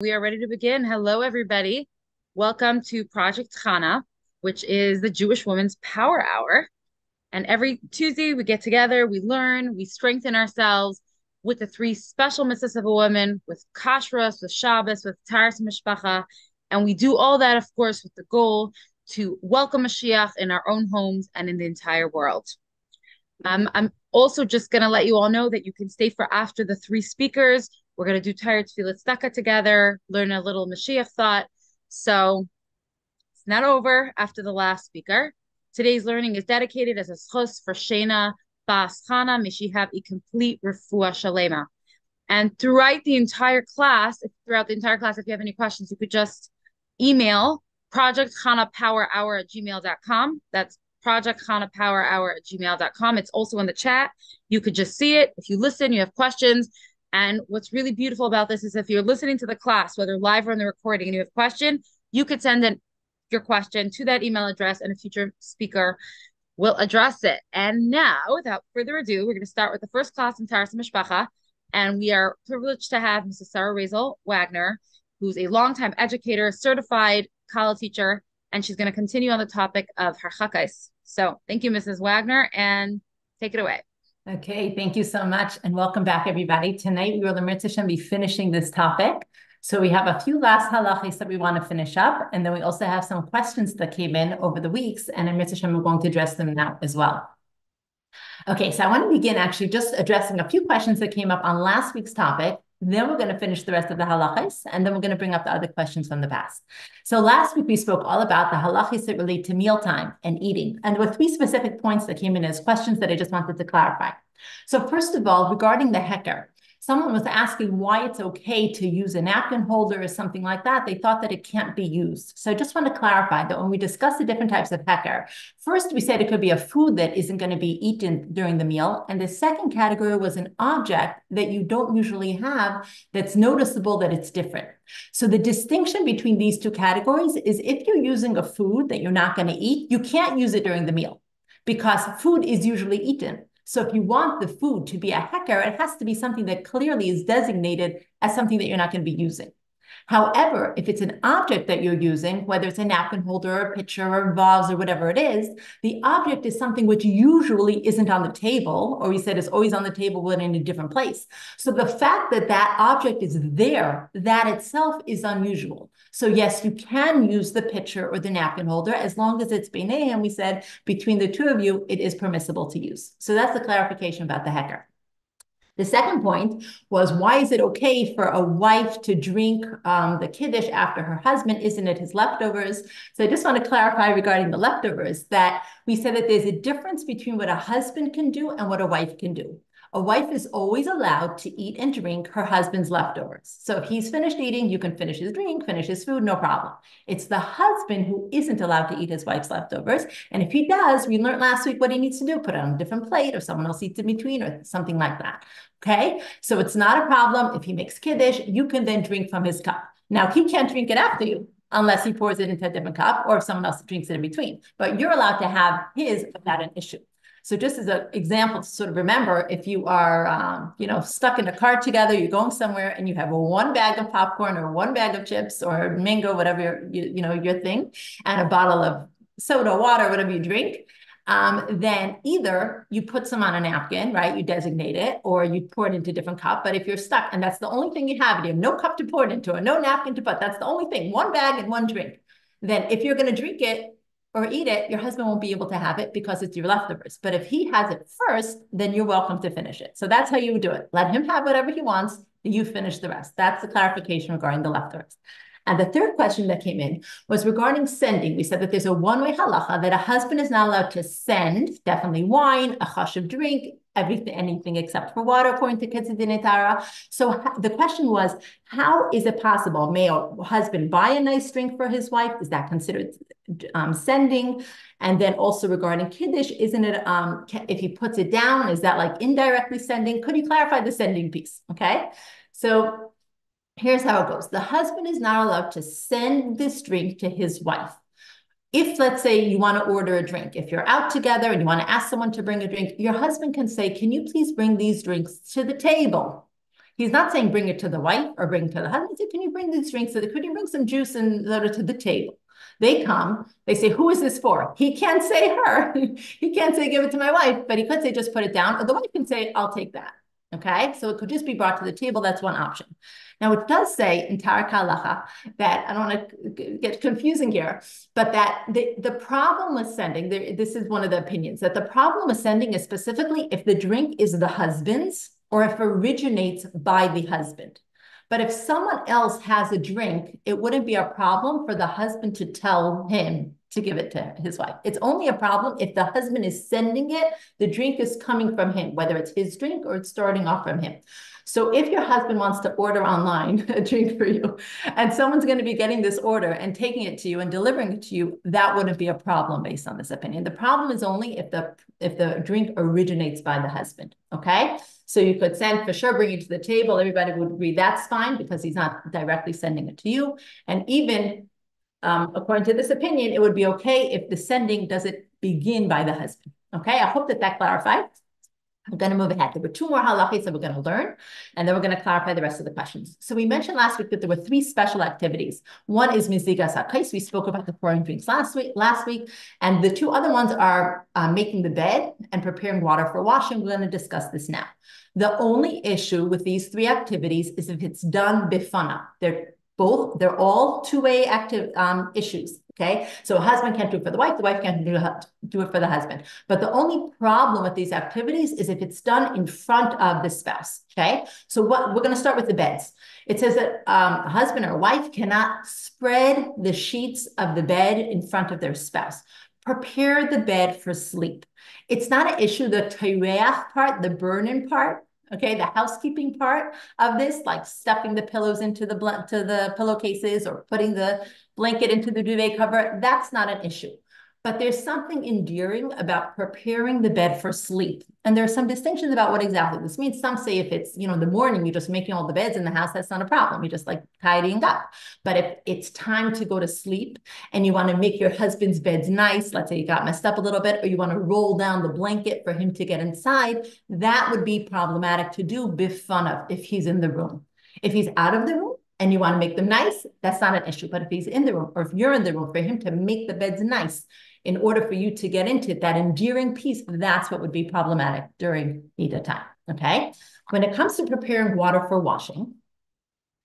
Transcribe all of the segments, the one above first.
We are ready to begin. Hello, everybody. Welcome to Project Chana, which is the Jewish Women's Power Hour. And every Tuesday, we get together, we learn, we strengthen ourselves with the three special mitzvahs of a woman, with kashrus, with Shabbos, with Taharas Mishpacha. And we do all that, of course, with the goal to welcome Mashiach in our own homes and in the entire world. Um, I'm also just going to let you all know that you can stay for after the three speakers we're going to do Tired Tfilat Tzedakah together, learn a little Mashiach thought. So it's not over after the last speaker. Today's learning is dedicated as a schos for Shena Bas Chana. May she have a complete refuah shalema. And throughout the entire class, throughout the entire class, if you have any questions, you could just email Project Chana Power Hour at gmail.com. That's Project Chana Power Hour at gmail.com. It's also in the chat. You could just see it. If you listen, you have questions, and what's really beautiful about this is if you're listening to the class, whether live or in the recording, and you have a question, you could send in your question to that email address and a future speaker will address it. And now, without further ado, we're going to start with the first class in Taharas Mishpacha. And we are privileged to have Mrs. Sarah Rayzel Wagner, who's a longtime educator, certified college teacher, and she's going to continue on the topic of harchakais. So thank you, Mrs. Wagner, and take it away. Okay, thank you so much. And welcome back, everybody. Tonight, we will, the be finishing this topic. So we have a few last halachis that we want to finish up. And then we also have some questions that came in over the weeks. And in Mitzvah we're going to address them now as well. Okay, so I want to begin actually just addressing a few questions that came up on last week's topic. Then we're going to finish the rest of the halachis, and then we're going to bring up the other questions from the past. So last week we spoke all about the halachis that relate to mealtime and eating, and there were three specific points that came in as questions that I just wanted to clarify. So first of all, regarding the heker, someone was asking why it's okay to use a napkin holder or something like that. They thought that it can't be used. So I just want to clarify that when we discuss the different types of heker, first we said it could be a food that isn't going to be eaten during the meal. And the second category was an object that you don't usually have that's noticeable that it's different. So the distinction between these two categories is if you're using a food that you're not going to eat, you can't use it during the meal because food is usually eaten. So if you want the food to be a heker, it has to be something that clearly is designated as something that you're not going to be using. However, if it's an object that you're using, whether it's a napkin holder, or a pitcher, or vase, or whatever it is, the object is something which usually isn't on the table, or we said is always on the table but in a different place. So the fact that that object is there, that itself is unusual. So yes, you can use the pitcher or the napkin holder as long as it's beinei, and we said between the two of you, it is permissible to use. So that's the clarification about the heker. The second point was why is it okay for a wife to drink um, the kiddush after her husband? Isn't it his leftovers? So I just want to clarify regarding the leftovers that we said that there's a difference between what a husband can do and what a wife can do. A wife is always allowed to eat and drink her husband's leftovers. So if he's finished eating, you can finish his drink, finish his food, no problem. It's the husband who isn't allowed to eat his wife's leftovers. And if he does, we learned last week what he needs to do, put it on a different plate or someone else eats in between or something like that. Okay, so it's not a problem. If he makes kiddush, you can then drink from his cup. Now, he can't drink it after you unless he pours it into a different cup or if someone else drinks it in between. But you're allowed to have his without an issue. So just as an example to sort of remember, if you are, um, you know, stuck in a car together, you're going somewhere and you have one bag of popcorn or one bag of chips or mango, whatever, you, you know, your thing, and a bottle of soda, water, whatever you drink, um, then either you put some on a napkin, right? You designate it, or you pour it into a different cup. But if you're stuck and that's the only thing you have, you have no cup to pour it into, or no napkin to put, that's the only thing, one bag and one drink. Then if you're going to drink it, or eat it, your husband won't be able to have it because it's your leftovers. But if he has it first, then you're welcome to finish it. So that's how you would do it. Let him have whatever he wants, you finish the rest. That's the clarification regarding the leftovers. And the third question that came in was regarding sending. We said that there's a one-way halacha that a husband is not allowed to send, definitely wine, a chashiv drink, everything, anything except for water, according to Kitzur Dinei Taharah. So the question was, how is it possible? May a husband buy a nice drink for his wife? Is that considered um, sending? And then also regarding Kiddush, isn't it, um, if he puts it down, is that like indirectly sending? Could you clarify the sending piece? Okay. So here's how it goes. The husband is not allowed to send this drink to his wife. If, let's say, you want to order a drink, if you're out together and you want to ask someone to bring a drink, your husband can say, Can you please bring these drinks to the table? He's not saying bring it to the wife or bring it to the husband. He said, can you bring these drinks? To the, could you bring some juice and soda to the table? They come, they say, who is this for? He can't say her. he can't say give it to my wife, but he could say just put it down. Or the wife can say, I'll take that. Okay, so it could just be brought to the table. That's one option. Now, it does say in Tarak Halacha that I don't want to get confusing here, but that the, the problem with sending, this is one of the opinions, that the problem with sending is specifically if the drink is the husband's or if originates by the husband. But if someone else has a drink, it wouldn't be a problem for the husband to tell him to give it to his wife. It's only a problem if the husband is sending it, the drink is coming from him, whether it's his drink or it's starting off from him. So if your husband wants to order online a drink for you, and someone's going to be getting this order and taking it to you and delivering it to you, that wouldn't be a problem based on this opinion. The problem is only if the if the drink originates by the husband. Okay. So you could send for sure, bring it to the table. Everybody would agree that's fine because he's not directly sending it to you. And even um, according to this opinion, it would be okay if the sending doesn't begin by the husband. Okay, I hope that that clarifies. I'm going to move ahead. There were two more halachis that we're going to learn, and then we're going to clarify the rest of the questions. So we mentioned last week that there were three special activities. One is mizigas hakais. We spoke about the pouring drinks last week. Last week, and the two other ones are uh, making the bed and preparing water for washing. We're going to discuss this now. The only issue with these three activities is if it's done bifana. They're both. They're all two-way active um, issues. Okay, so a husband can't do it for the wife, the wife can't do, do it for the husband. But the only problem with these activities is if it's done in front of the spouse. Okay, so what we're going to start with the beds. It says that um, a husband or wife cannot spread the sheets of the bed in front of their spouse. Prepare the bed for sleep. It's not an issue, the tayreach part, the burning part, Okay, the housekeeping part of this, like stuffing the pillows into the to the pillowcases or putting the blanket into the duvet cover, that's not an issue. But there's something endearing about preparing the bed for sleep. And there are some distinctions about what exactly this means. Some say if it's, you know, in the morning, you're just making all the beds in the house, that's not a problem. You're just like tidying up. But if it's time to go to sleep and you want to make your husband's beds nice, let's say you got messed up a little bit, or you want to roll down the blanket for him to get inside, that would be problematic to do bifana if he's in the room. If he's out of the room, and you want to make them nice, that's not an issue. But if he's in the room or if you're in the room, for him to make the beds nice in order for you to get into that endearing piece, that's what would be problematic during Nida time. Okay. When it comes to preparing water for washing,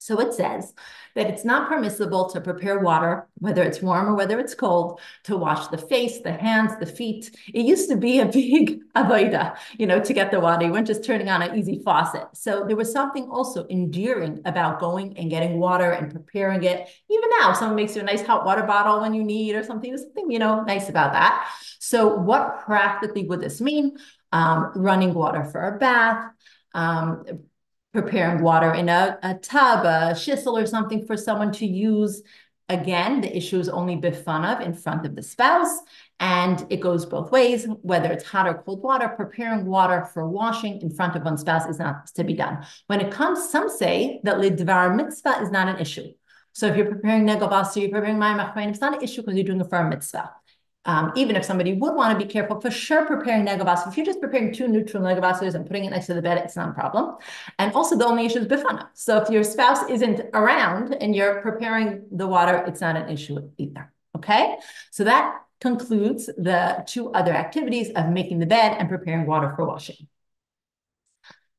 so it says that it's not permissible to prepare water, whether it's warm or whether it's cold, to wash the face, the hands, the feet. It used to be a big avoida, you know, to get the water. You weren't just turning on an easy faucet. So there was something also endearing about going and getting water and preparing it. Even now, someone makes you a nice hot water bottle when you need or something. There's something, you know, nice about that. So what practically would this mean? Um, running water for a bath, um, preparing water in a, a tub, a shissel or something for someone to use. Again, the issue is only bifanav in front of the spouse, and it goes both ways, whether it's hot or cold water, preparing water for washing in front of one's spouse is not to be done. When it comes, some say that lidvar mitzvah is not an issue. So if you're preparing negavas, you're preparing mayim it's not an issue because you're doing a firm mitzvah. Um, even if somebody would want to be careful, for sure preparing negavas. If you're just preparing two neutral negavasas and putting it next to the bed, it's not a problem. And also the only issue is bifana. So if your spouse isn't around and you're preparing the water, it's not an issue either. Okay, so that concludes the two other activities of making the bed and preparing water for washing.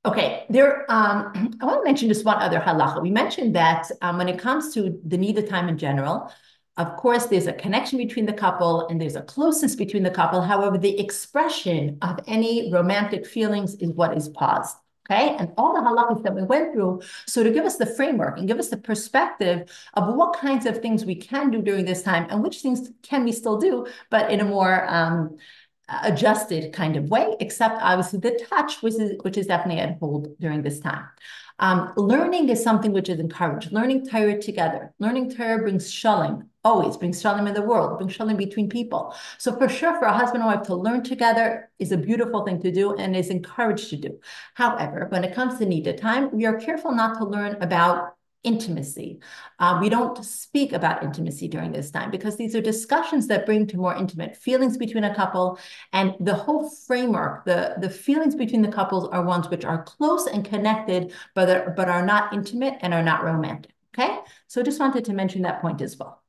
Okay, there. Um, I want to mention just one other halacha. We mentioned that um, when it comes to the nida time in general, of course, there's a connection between the couple and there's a closeness between the couple. However, the expression of any romantic feelings is what is paused. Okay, and all the halachas that we went through, so to give us the framework and give us the perspective of what kinds of things we can do during this time and which things can we still do, but in a more um, adjusted kind of way, except obviously the touch, which is, which is definitely at hold during this time. Um, learning is something which is encouraged. Learning Torah together. Learning Torah brings shalom, always brings shalom in the world, brings shalom between people. So for sure, for a husband and wife to learn together is a beautiful thing to do and is encouraged to do. However, when it comes to nida time, we are careful not to learn about intimacy. Uh, we don't speak about intimacy during this time because these are discussions that bring to more intimate feelings between a couple. And the whole framework, the, the feelings between the couples are ones which are close and connected, but are, but are not intimate and are not romantic. Okay, so just wanted to mention that point as well.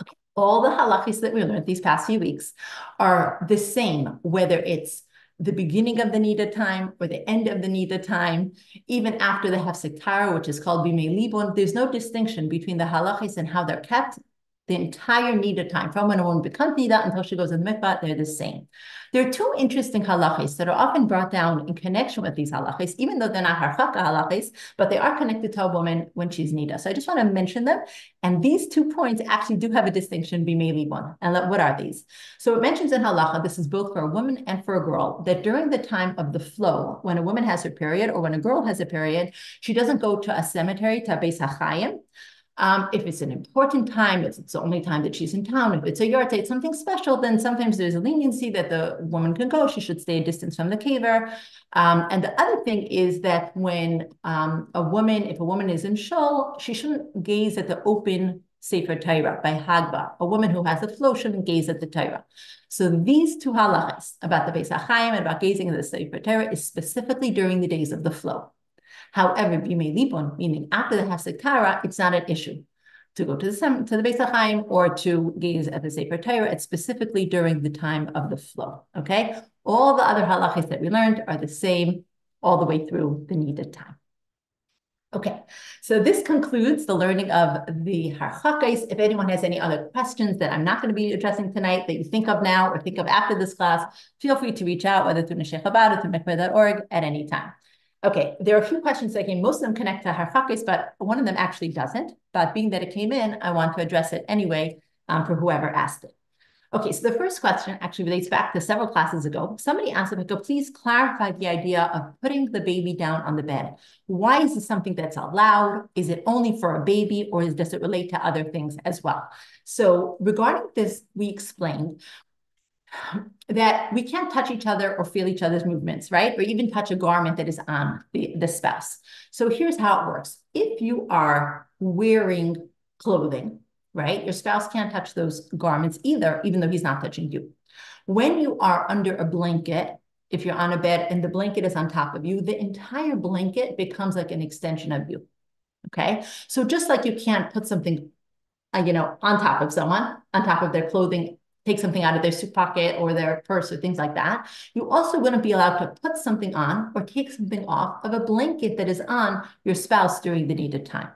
Okay. All the halachis that we learned these past few weeks are the same, whether it's the beginning of the nida time or the end of the nida time, even after the hefsek tahara, which is called bimei libon, there's no distinction between the halachis and how they're kept the entire nida time, from when a woman becomes nida until she goes in the mikvah, they're the same. There are two interesting halachis that are often brought down in connection with these halachis, even though they're not harchaka halachis, but they are connected to a woman when she's nida. So I just want to mention them. And these two points actually do have a distinction, bimei one. And what are these? So it mentions in halacha, this is both for a woman and for a girl, that during the time of the flow, when a woman has her period or when a girl has a period, she doesn't go to a cemetery, to a Beis um, if it's an important time, if it's the only time that she's in town, if it's a yahrzeit, something special, then sometimes there's a leniency that the woman can go. She should stay a distance from the caver. Um, and the other thing is that when um, a woman, if a woman is in shul, she shouldn't gaze at the open Sefer Torah by Hagba. A woman who has a flow shouldn't gaze at the Torah. So these two halachas about the Beis HaChaim and about gazing at the Sefer Torah is specifically during the days of the flow. However, bimei libon, meaning after the hefsek tahara, it's not an issue to go to the to the Beis HaChaim or to gaze at the Sefer Torah. It's specifically during the time of the flow. Okay, all the other halachas that we learned are the same all the way through the needed time. Okay, so this concludes the learning of the harchakais. If anyone has any other questions that I'm not going to be addressing tonight that you think of now or think of after this class, feel free to reach out, whether through Neshech or through mikveh.org at any time. Okay, there are a few questions that came. Most of them connect to Harchakis, but one of them actually doesn't. But being that it came in, I want to address it anyway um, for whoever asked it. Okay, so the first question actually relates back to several classes ago. Somebody asked if I could please clarify the idea of putting the baby down on the bed. Why is this something that's allowed? Is it only for a baby or is, does it relate to other things as well? So regarding this, we explained that we can't touch each other or feel each other's movements, right? Or even touch a garment that is on the, the spouse. So here's how it works. If you are wearing clothing, right, your spouse can't touch those garments either, even though he's not touching you. When you are under a blanket, if you're on a bed and the blanket is on top of you, the entire blanket becomes like an extension of you. Okay. So just like you can't put something, uh, you know, on top of someone, on top of their clothing take something out of their suit pocket or their purse or things like that. You also wouldn't be allowed to put something on or take something off of a blanket that is on your spouse during the needed time.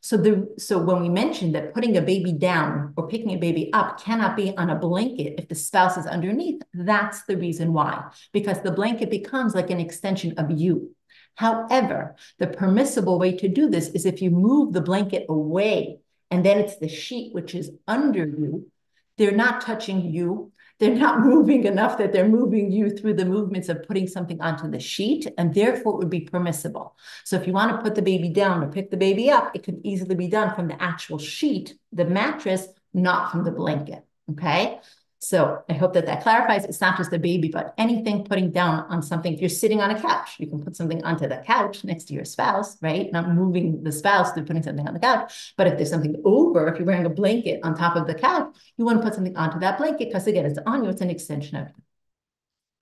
So the so when we mentioned that putting a baby down or picking a baby up cannot be on a blanket if the spouse is underneath, that's the reason why. Because the blanket becomes like an extension of you. However, the permissible way to do this is if you move the blanket away and then it's the sheet which is under you they're not touching you. They're not moving enough that they're moving you through the movements of putting something onto the sheet, and therefore it would be permissible. So if you want to put the baby down or pick the baby up, it could easily be done from the actual sheet, the mattress, not from the blanket. Okay. So I hope that that clarifies. It's not just a baby, but anything putting down on something. If you're sitting on a couch, you can put something onto the couch next to your spouse, right? Not moving the spouse through putting something on the couch. But if there's something over, if you're wearing a blanket on top of the couch, you want to put something onto that blanket because again, it's on you. It's an extension of you.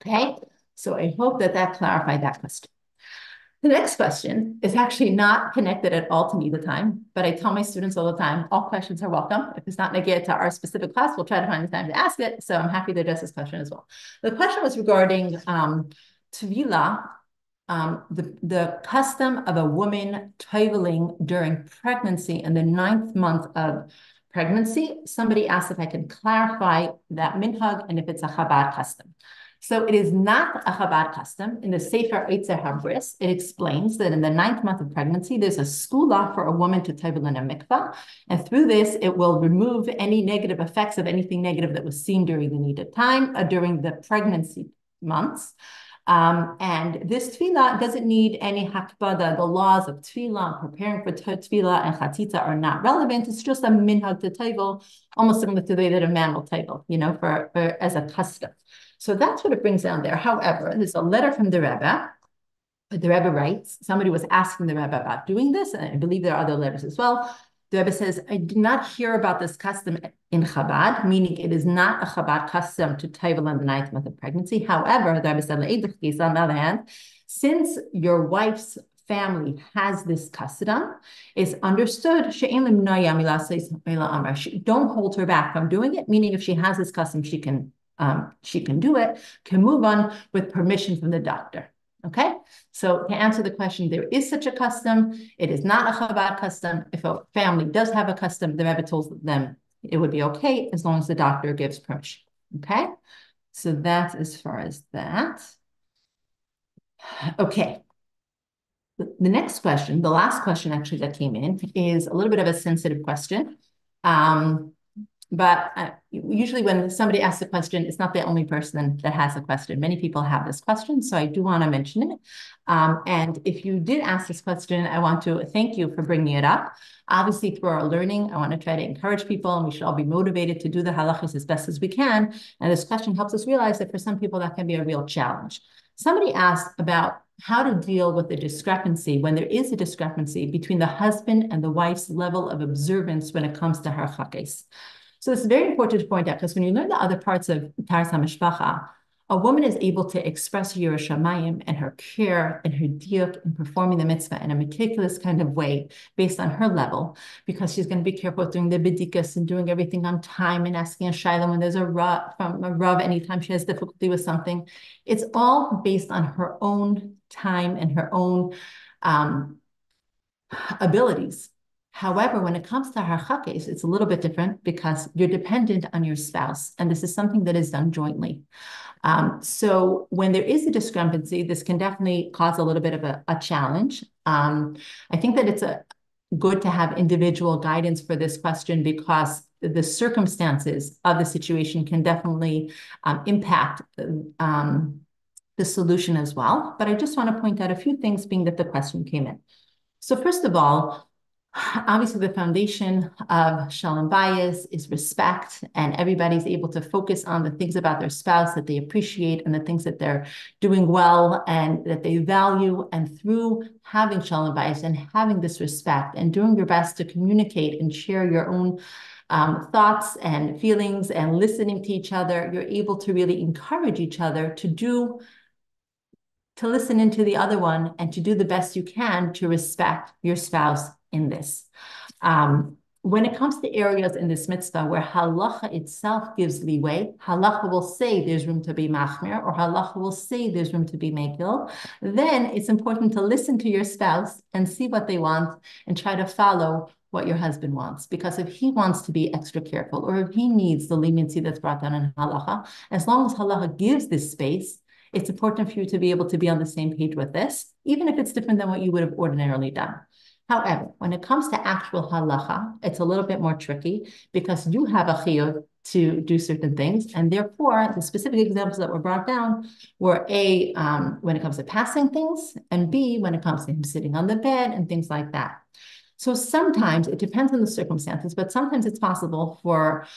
Okay. So I hope that that clarified that question. The next question is actually not connected at all to nida time, but I tell my students all the time, all questions are welcome. If it's not negated to our specific class, we'll try to find the time to ask it. So I'm happy to address this question as well. The question was regarding um, um, the, the custom of a woman toiveling during pregnancy in the ninth month of pregnancy. Somebody asked if I could clarify that minhag and if it's a Chabad custom. So it is not a Chabad custom. In the Sefer Eitzer Habris, it explains that in the ninth month of pregnancy, there's a segula for a woman to tevel in a mikvah. And through this, it will remove any negative effects of anything negative that was seen during the needed time, uh, during the pregnancy months. Um, and this tevilah doesn't need any hakbada. The laws of tevilah, preparing for tevilah and chatzitza are not relevant. It's just a minhag to tevel, almost similar to the way that a man will tevel, you know, for, for as a custom. So that's what it brings down there. However, there's a letter from the Rebbe the Rebbe writes, somebody was asking the Rebbe about doing this, and I believe there are other letters as well. The Rebbe says, I did not hear about this custom in Chabad, meaning it is not a Chabad custom to taival on the ninth month of pregnancy. However, the Rebbe said, on the other hand, since your wife's family has this custom, it's understood don't hold her back from doing it, meaning if she has this custom, she can um, she can do it, can move on with permission from the doctor. Okay, so to answer the question, there is such a custom. It is not a Chabad custom. If a family does have a custom, the Rebbe tells them it would be okay as long as the doctor gives permission. Okay, so that's as far as that. Okay. The next question, the last question actually that came in, is a little bit of a sensitive question. Um, but uh, usually when somebody asks a question, it's not the only person that has a question. Many people have this question, so I do want to mention it. Um, and if you did ask this question, I want to thank you for bringing it up. Obviously, through our learning, I want to try to encourage people, and we should all be motivated to do the halachas as best as we can. And this question helps us realize that for some people, that can be a real challenge. Somebody asked about how to deal with the discrepancy when there is a discrepancy between the husband and the wife's level of observance when it comes to harchakes. So it's very important to point out because when you learn the other parts of Taharas HaMishpacha, a woman is able to express Yiras Shamayim and her care and her diuk in performing the mitzvah in a meticulous kind of way based on her level, because she's going to be careful doing the bidikas and doing everything on time and asking a shaila when there's a rav from a rav anytime she has difficulty with something. It's all based on her own time and her own um, abilities. However, when it comes to harchakes, it's a little bit different because you're dependent on your spouse, and this is something that is done jointly. Um, so when there is a discrepancy, this can definitely cause a little bit of a, a challenge. Um, I think that it's a good to have individual guidance for this question because the circumstances of the situation can definitely um, impact um, the solution as well. But I just want to point out a few things being that the question came in. So first of all, obviously the foundation of shalom bayis is respect and everybody's able to focus on the things about their spouse that they appreciate and the things that they're doing well and that they value. And through having shalom bayis and having this respect and doing your best to communicate and share your own um, thoughts and feelings and listening to each other you're able to really encourage each other to do to listen into the other one and to do the best you can to respect your spouse in this. Um, when it comes to areas in this mitzvah where halacha itself gives leeway, halacha will say there's room to be machmir, or halacha will say there's room to be mekil, then it's important to listen to your spouse and see what they want and try to follow what your husband wants. Because if he wants to be extra careful, or if he needs the leniency that's brought down in halacha, as long as halacha gives this space, it's important for you to be able to be on the same page with this, even if it's different than what you would have ordinarily done. However, when it comes to actual halacha, it's a little bit more tricky because you have a chiyuv to do certain things. And therefore, the specific examples that were brought down were A, um, when it comes to passing things, and B, when it comes to him sitting on the bed and things like that. So sometimes it depends on the circumstances, but sometimes it's possible for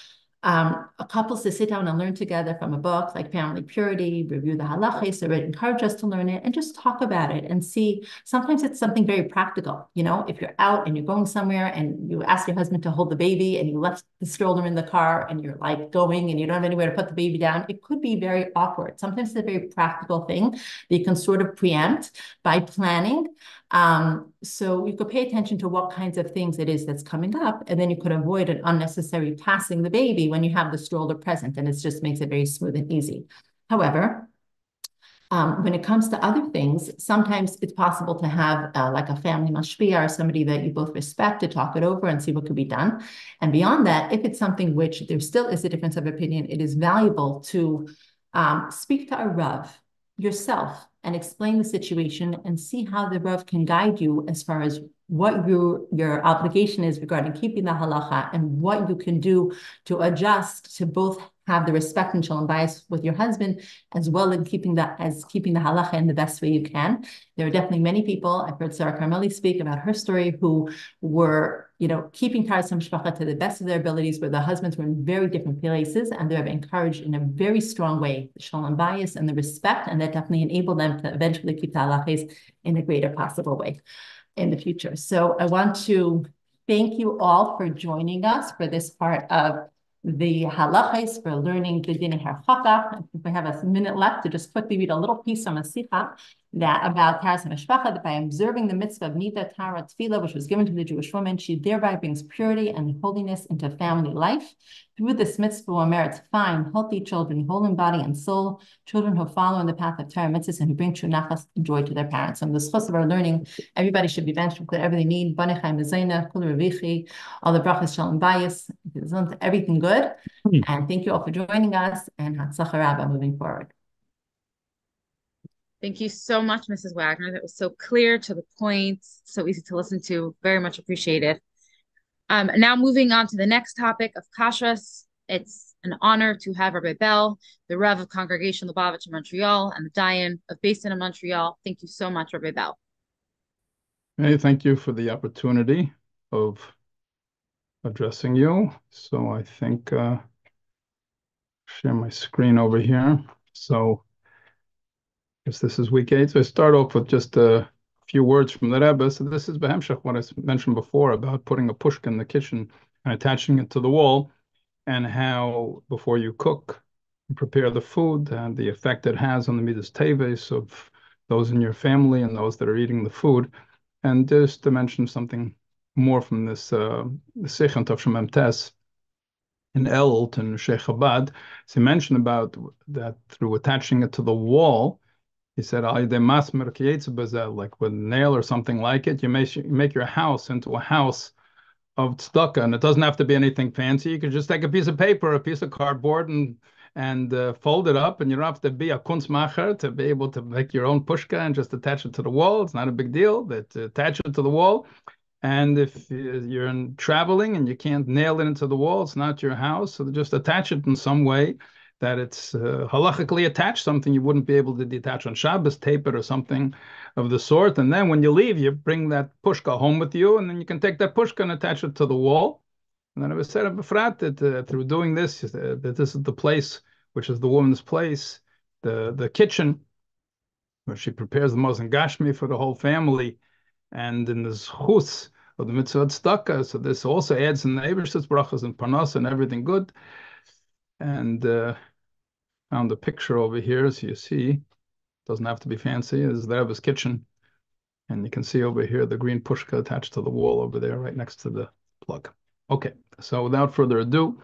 um, couples to sit down and learn together from a book like Family Purity, review the halachas, or encourage us to learn it and just talk about it and see. Sometimes it's something very practical. You know, if you're out and you're going somewhere and you ask your husband to hold the baby and you left the stroller in the car and you're like going and you don't have anywhere to put the baby down, it could be very awkward. Sometimes it's a very practical thing that you can sort of preempt by planning. Um, so you could pay attention to what kinds of things it is that's coming up, and then you could avoid an unnecessary passing the baby when you have the stroller present, and it just makes it very smooth and easy. However, um, when it comes to other things, sometimes it's possible to have uh, like a family mashpia or somebody that you both respect to talk it over and see what could be done. And beyond that, if it's something which there still is a difference of opinion, it is valuable to um, speak to a Rav yourself and explain the situation and see how the Rav can guide you as far as what your, your obligation is regarding keeping the halacha and what you can do to adjust to both have the respect and shalom bayis with your husband, as well as keeping that as keeping the halacha in the best way you can. There are definitely many people. I've heard Sarah Carmeli speak about her story who were you know, keeping Taharas Mishpacha to the best of their abilities, where the husbands were in very different places, and they're encouraged in a very strong way the shalom bayis and the respect, and that definitely enabled them to eventually keep the in a greater possible way in the future. So I want to thank you all for joining us for this part of the halachas for learning the din harchaka. We have a minute left to just quickly read a little piece from a sikha that about Taharas Mishpacha, that by observing the mitzvah of Nida Tara Tefillah, which was given to the Jewish woman, she thereby brings purity and holiness into family life. Through this mitzvah, one merits fine, healthy children, whole in body and soul, children who follow in the path of Torah mitzvahs and who bring true nachas and joy to their parents. And the schus of our learning, everybody should be benched with whatever they need. Banechai Mezayna, Kul Revichi, all the brachas shalom bayis, everything good. Hmm. And thank you all for joining us and Hatzlacha moving forward. Thank you so much, Mrs. Wagner. That was so clear to the point, so easy to listen to. Very much appreciated. Um, now moving on to the next topic of Kashrus. It's an honor to have Rabbi Bell, the Rev of Congregation Lubavitch in Montreal and the Dayan of Beis Din in Montreal. Thank you so much, Rabbi Bell. Hey, thank you for the opportunity of addressing you. So I think uh, share my screen over here. So this is week eight. So I start off with just a few words from the Rebbe. So this is Behemshach, what I mentioned before about putting a pushka in the kitchen and attaching it to the wall, and how before you cook and prepare the food and the effect it has on the midas teves of those in your family and those that are eating the food. And just to mention something more from this uh, Sechant of Shemem Tes, in Elul and Sheikh Chabad, so he mentioned about that through attaching it to the wall, he said, like with nail or something like it, you make, make your house into a house of tzedakah, and it doesn't have to be anything fancy. You can just take a piece of paper, a piece of cardboard, and and uh, fold it up, and you don't have to be a kunstmacher to be able to make your own pushka and just attach it to the wall. It's not a big deal. That uh, attach it to the wall, and if you're in traveling and you can't nail it into the wall, it's not your house, so just attach it in some way that it's uh, halachically attached, something you wouldn't be able to detach on Shabbos, tape it or something of the sort. And then when you leave, you bring that pushka home with you, and then you can take that pushka and attach it to the wall. And then it was said of Befrat that uh, through doing this, uh, that this is the place, which is the woman's place, the, the kitchen, where she prepares the most gashmi for the whole family. And in the chus of the mitzvah tzedakah, so this also adds in the Ebershitz brachas and parnas and everything good. And uh, found a picture over here, as you see. Doesn't have to be fancy. Is the Rebbe's kitchen. And you can see over here the green pushka attached to the wall over there, right next to the plug. Okay, so without further ado,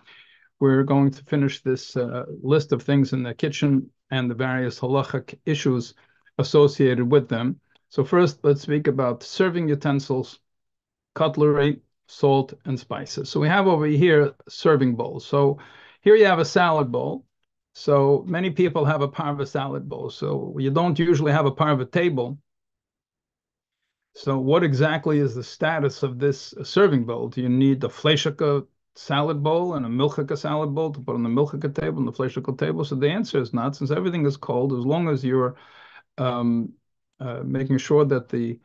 we're going to finish this uh, list of things in the kitchen and the various halachic issues associated with them. So first, let's speak about serving utensils, cutlery, salt, and spices. So we have over here serving bowls. So here you have a salad bowl. So many people have a parva salad bowl. So you don't usually have a parva table. So what exactly is the status of this serving bowl? Do you need a fleshika salad bowl and a milchika salad bowl to put on the milchika table and the fleshika table? So the answer is not, since everything is cold, as long as you're um, uh, making sure that the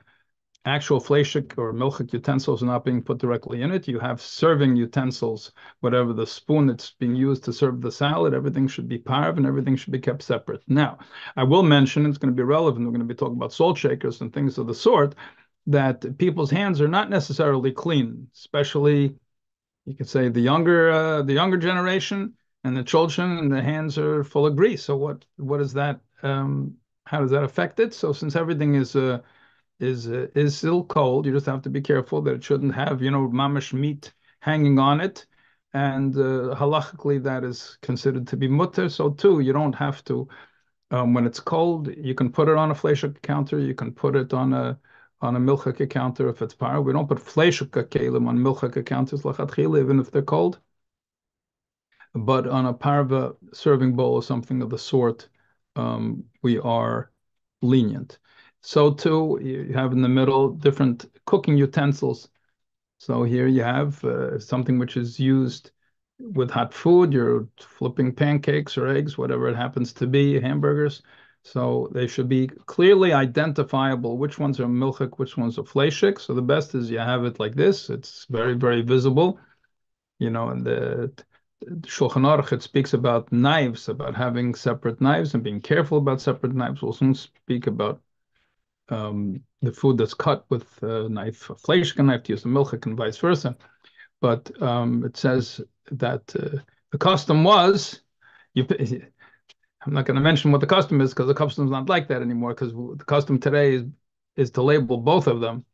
actual fleshik or milchik utensils are not being put directly in it. You have serving utensils, whatever the spoon that's being used to serve the salad, everything should be parv and everything should be kept separate. Now, I will mention, it's going to be relevant, we're going to be talking about salt shakers and things of the sort, that people's hands are not necessarily clean, especially you could say the younger uh, the younger generation and the children and the hands are full of grease. So what what is that? Um, how does that affect it? So since everything is uh, is uh, is still cold. You just have to be careful that it shouldn't have, you know, mamish meat hanging on it. And uh, halachically, that is considered to be mutter. So too, you don't have to. Um, when it's cold, you can put it on a fleshuk counter. You can put it on a on a milchaka counter if it's par. We don't put fleshuk kalim on milchaka counters lachatchila, even if they're cold. But on a parva serving bowl or something of the sort, um, we are lenient. So too, you have in the middle different cooking utensils. So here you have uh, something which is used with hot food. You're flipping pancakes or eggs, whatever it happens to be, hamburgers. So they should be clearly identifiable which ones are milchik, which ones are fleshik. So the best is you have it like this. It's very, very visible. You know, and the, the Shulchan Aruch, it speaks about knives, about having separate knives and being careful about separate knives. We'll soon speak about um, the food that's cut with a knife, a fleshik knife to use the milchik and vice versa. But um, it says that uh, the custom was you I'm not going to mention what the custom is because the custom is not like that anymore. Because the custom today is, is to label both of them,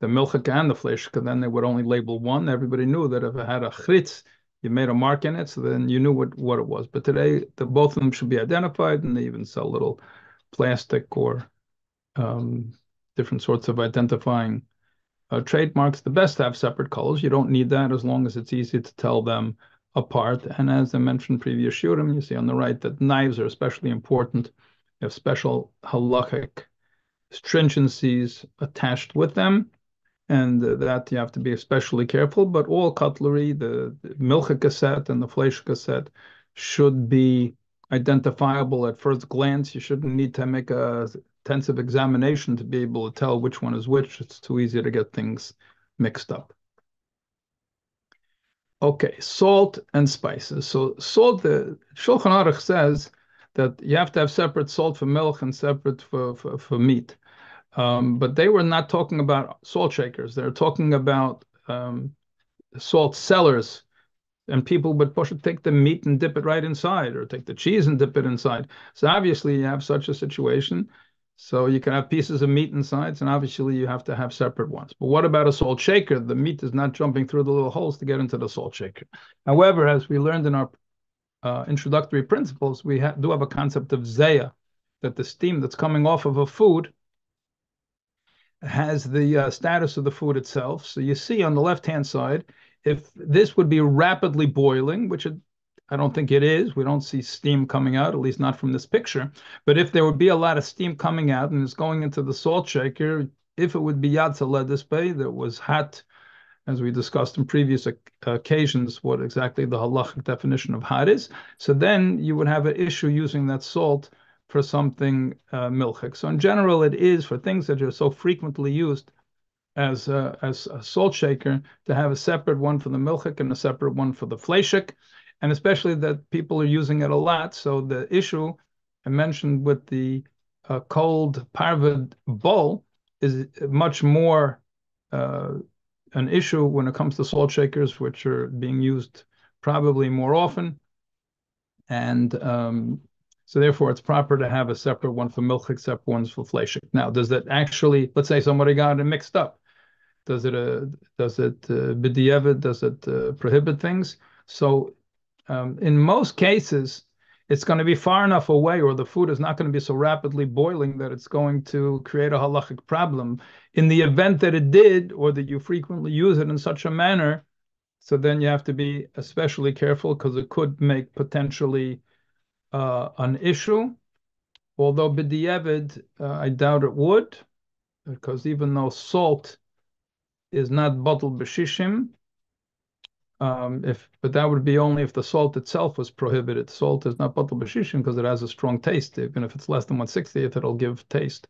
the milchik and the. Because then they would only label one. Everybody knew that if it had a chritz, you made a mark in it, so then you knew what what it was. But today, the both of them should be identified, and they even sell little plastic or um, different sorts of identifying uh, trademarks. The best have separate colors. You don't need that as long as it's easy to tell them apart. And as I mentioned previous shiurim, you see on the right that knives are especially important. Have special halachic stringencies attached with them, and that you have to be especially careful. But all cutlery, the, the milchik cassette and the flesh cassette, should be identifiable at first glance. You shouldn't need to make a intensive examination to be able to tell which one is which. It's too easy to get things mixed up. Okay, salt and spices. So salt, the Shulchan Aruch says that you have to have separate salt for milk and separate for, for, for meat. Um, but they were not talking about salt shakers. They're talking about um, salt cellars. And people would push it, take the meat and dip it right inside, or take the cheese and dip it inside. So obviously you have such a situation. So you can have pieces of meat inside, and obviously you have to have separate ones. But what about a salt shaker? The meat is not jumping through the little holes to get into the salt shaker. However, as we learned in our uh, introductory principles, we ha do have a concept of zeya, that the steam that's coming off of a food has the uh, status of the food itself. So you see on the left-hand side, if this would be rapidly boiling, which it I don't think it is. We don't see steam coming out, at least not from this picture. But if there would be a lot of steam coming out and it's going into the salt shaker, if it would be yad soledes bo that was hot, as we discussed in previous occasions, what exactly the halachic definition of hot is, so then you would have an issue using that salt for something uh, milchik. So in general, it is for things that are so frequently used as a, as a salt shaker to have a separate one for the milchik and a separate one for the fleshik and especially that people are using it a lot. So the issue I mentioned with the uh, cold parvid bowl is much more uh, an issue when it comes to salt shakers, which are being used probably more often. And um, so therefore, it's proper to have a separate one for milk, except ones for fleshik. Now, does that actually, let's say somebody got it mixed up. Does it, uh, does it, uh, does it uh, prohibit things? So um, in most cases, it's going to be far enough away or the food is not going to be so rapidly boiling that it's going to create a halachic problem. In the event that it did, or that you frequently use it in such a manner, so then you have to be especially careful because it could make potentially uh, an issue. Although b'di'evid, uh, I doubt it would, because even though salt is not batal b'shishim, um, if, but that would be only if the salt itself was prohibited. Salt is not batal b'shishim because it has a strong taste. Even if it's less than 160th, it'll give taste.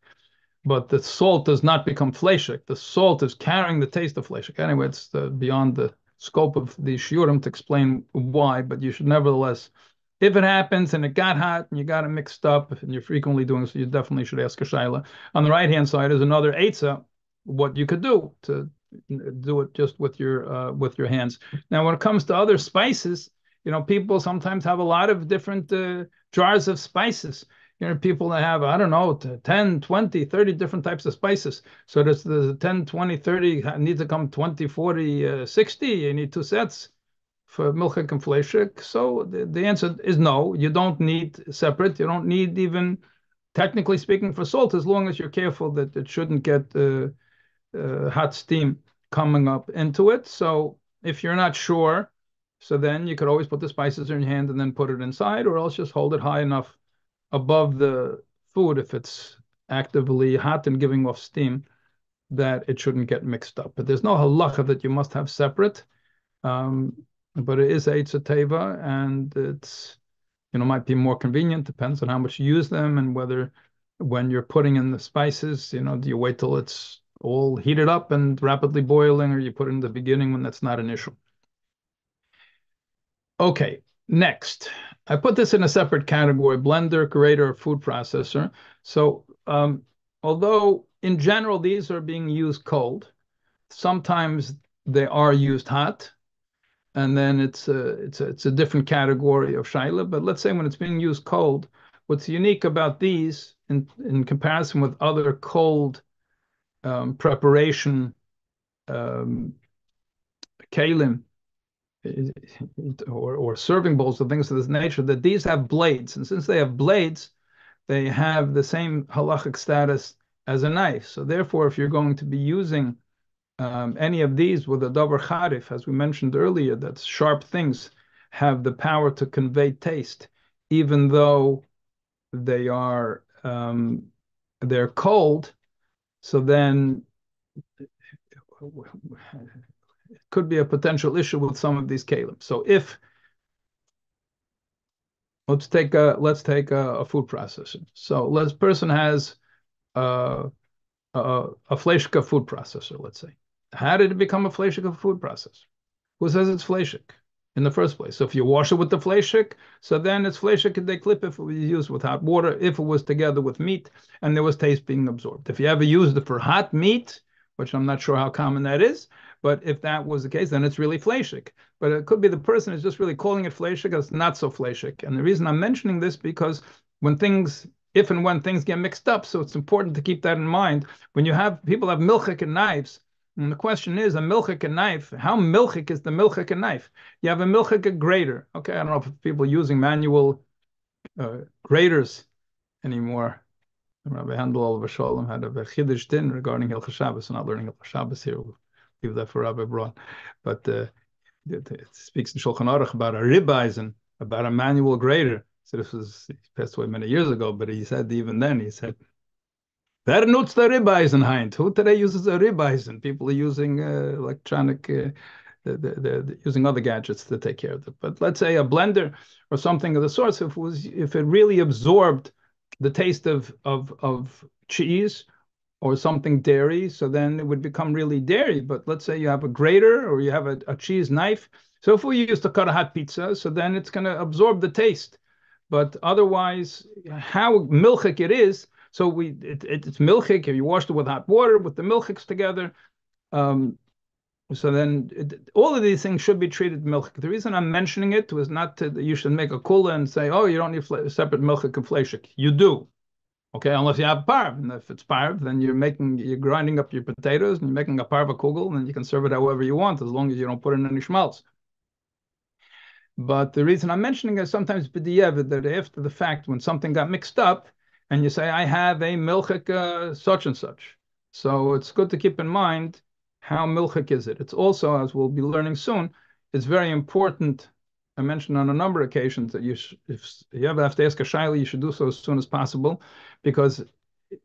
But the salt does not become fleshik. The salt is carrying the taste of fleshik. Anyway, it's the, beyond the scope of the shiurim to explain why, but you should nevertheless, if it happens and it got hot and you got it mixed up and you're frequently doing so, you definitely should ask a shaila. On the right-hand side is another eitzah, what you could do to do it just with your uh, with your hands. Now, when it comes to other spices, you know, people sometimes have a lot of different uh, jars of spices. You know, people that have, I don't know, 10, 20, 30 different types of spices. So there's the 10, 20, 30 need to come 20, 40, uh, 60. You need two sets for milchik and fleshik. So the, the answer is no. You don't need separate. You don't need even, technically speaking, for salt, as long as you're careful that it shouldn't get uh, hot steam coming up into it. So if you're not sure, so then you could always put the spices in your hand and then put it inside, or else just hold it high enough above the food if it's actively hot and giving off steam that it shouldn't get mixed up. But there's no halacha that you must have separate. Um, but it is Eitz Teva, and it's you know, might be more convenient, depends on how much you use them and whether when you're putting in the spices, you know, do you wait till it's all heated up and rapidly boiling, or you put it in the beginning when that's not an issue? Okay, next. I put this in a separate category, blender, grater, food processor. So um, although in general these are being used cold, sometimes they are used hot, and then it's a, it's a, it's a different category of shaila. But let's say when it's being used cold, what's unique about these in, in comparison with other cold preparation um, kalim or, or serving bowls or things of this nature, that these have blades. And since they have blades, they have the same halachic status as a knife. So therefore, if you're going to be using um, any of these with a davar charif, as we mentioned earlier, that sharp things have the power to convey taste, even though they are um, they're cold. So then it could be a potential issue with some of these kalim. So if let's take a let's take a, a food processor. So let's person has uh, a a, a fleshka food processor, let's say. How did it become a fleshik food processor? Who says it's fleshik in the first place? So if you wash it with the fleshik, so then it's fleshik they clip if it was used with hot water, if it was together with meat, and there was taste being absorbed. If you ever used it for hot meat, which I'm not sure how common that is, but if that was the case, then it's really fleshik. But it could be the person is just really calling it fleshik, it's not so fleshik. And the reason I'm mentioning this because when things if and when things get mixed up, so it's important to keep that in mind. When you have people have milchik and knives, and the question is, a milchik and knife, how milchik is the milchik and knife? You have a milchik a grater. Okay, I don't know if people using manual uh, graters anymore. Rabbi Handel olav hashalom had a chiddush din regarding Hilchos Shabbos. We're not learning Hilchos Shabbos here. We'll leave that for Rabbi Braun. But uh, it, it, speaks in Shulchan Aruch about a ribeisen, about a manual grater. So this was he passed away many years ago, but he said even then he said Wer nutzt a Ribbeisen, Heint? Who today uses a Ribbeisen? People are using uh, electronic, uh, they're, they're, using other gadgets to take care of it. But let's say a blender or something of the sort, if it was, if it really absorbed the taste of of of cheese or something dairy, so then it would become really dairy. But let's say you have a grater or you have a, a cheese knife. So if we use to cut a hot pizza, so then it's going to absorb the taste. But otherwise, how milchik it is, so we it, it, it's milchik. If you washed it with hot water with the milchiks together, um, so then it, all of these things should be treated milchik. The reason I'm mentioning it was not to you should make a kula and say, oh, you don't need separate milchik and fleshik. You do. Okay, unless you have parv, and if it's parv, then you're making you're grinding up your potatoes and you're making a parva kugel, and you can serve it however you want, as long as you don't put in any schmaltz. But the reason I'm mentioning is sometimes b'diyev that after the fact, when something got mixed up, and you say, I have a milchik uh, such and such. So it's good to keep in mind how milchik is it. It's also, as we'll be learning soon, it's very important. I mentioned on a number of occasions that you sh- if you ever have to ask a shaila, you should do so as soon as possible, because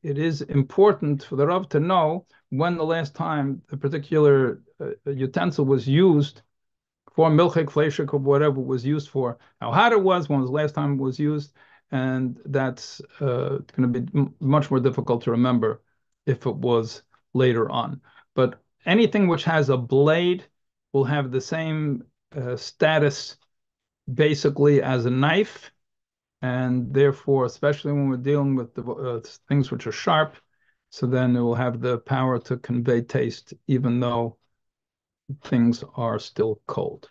it is important for the Rav to know when the last time the particular uh, utensil was used for milchik, fleshik, or whatever was used for, how hot it was, when was the last time it was used, and that's uh, going to be much more difficult to remember if it was later on. But anything which has a blade will have the same uh, status basically as a knife, and therefore, especially when we're dealing with the uh, things which are sharp, so then it will have the power to convey taste, even though things are still cold.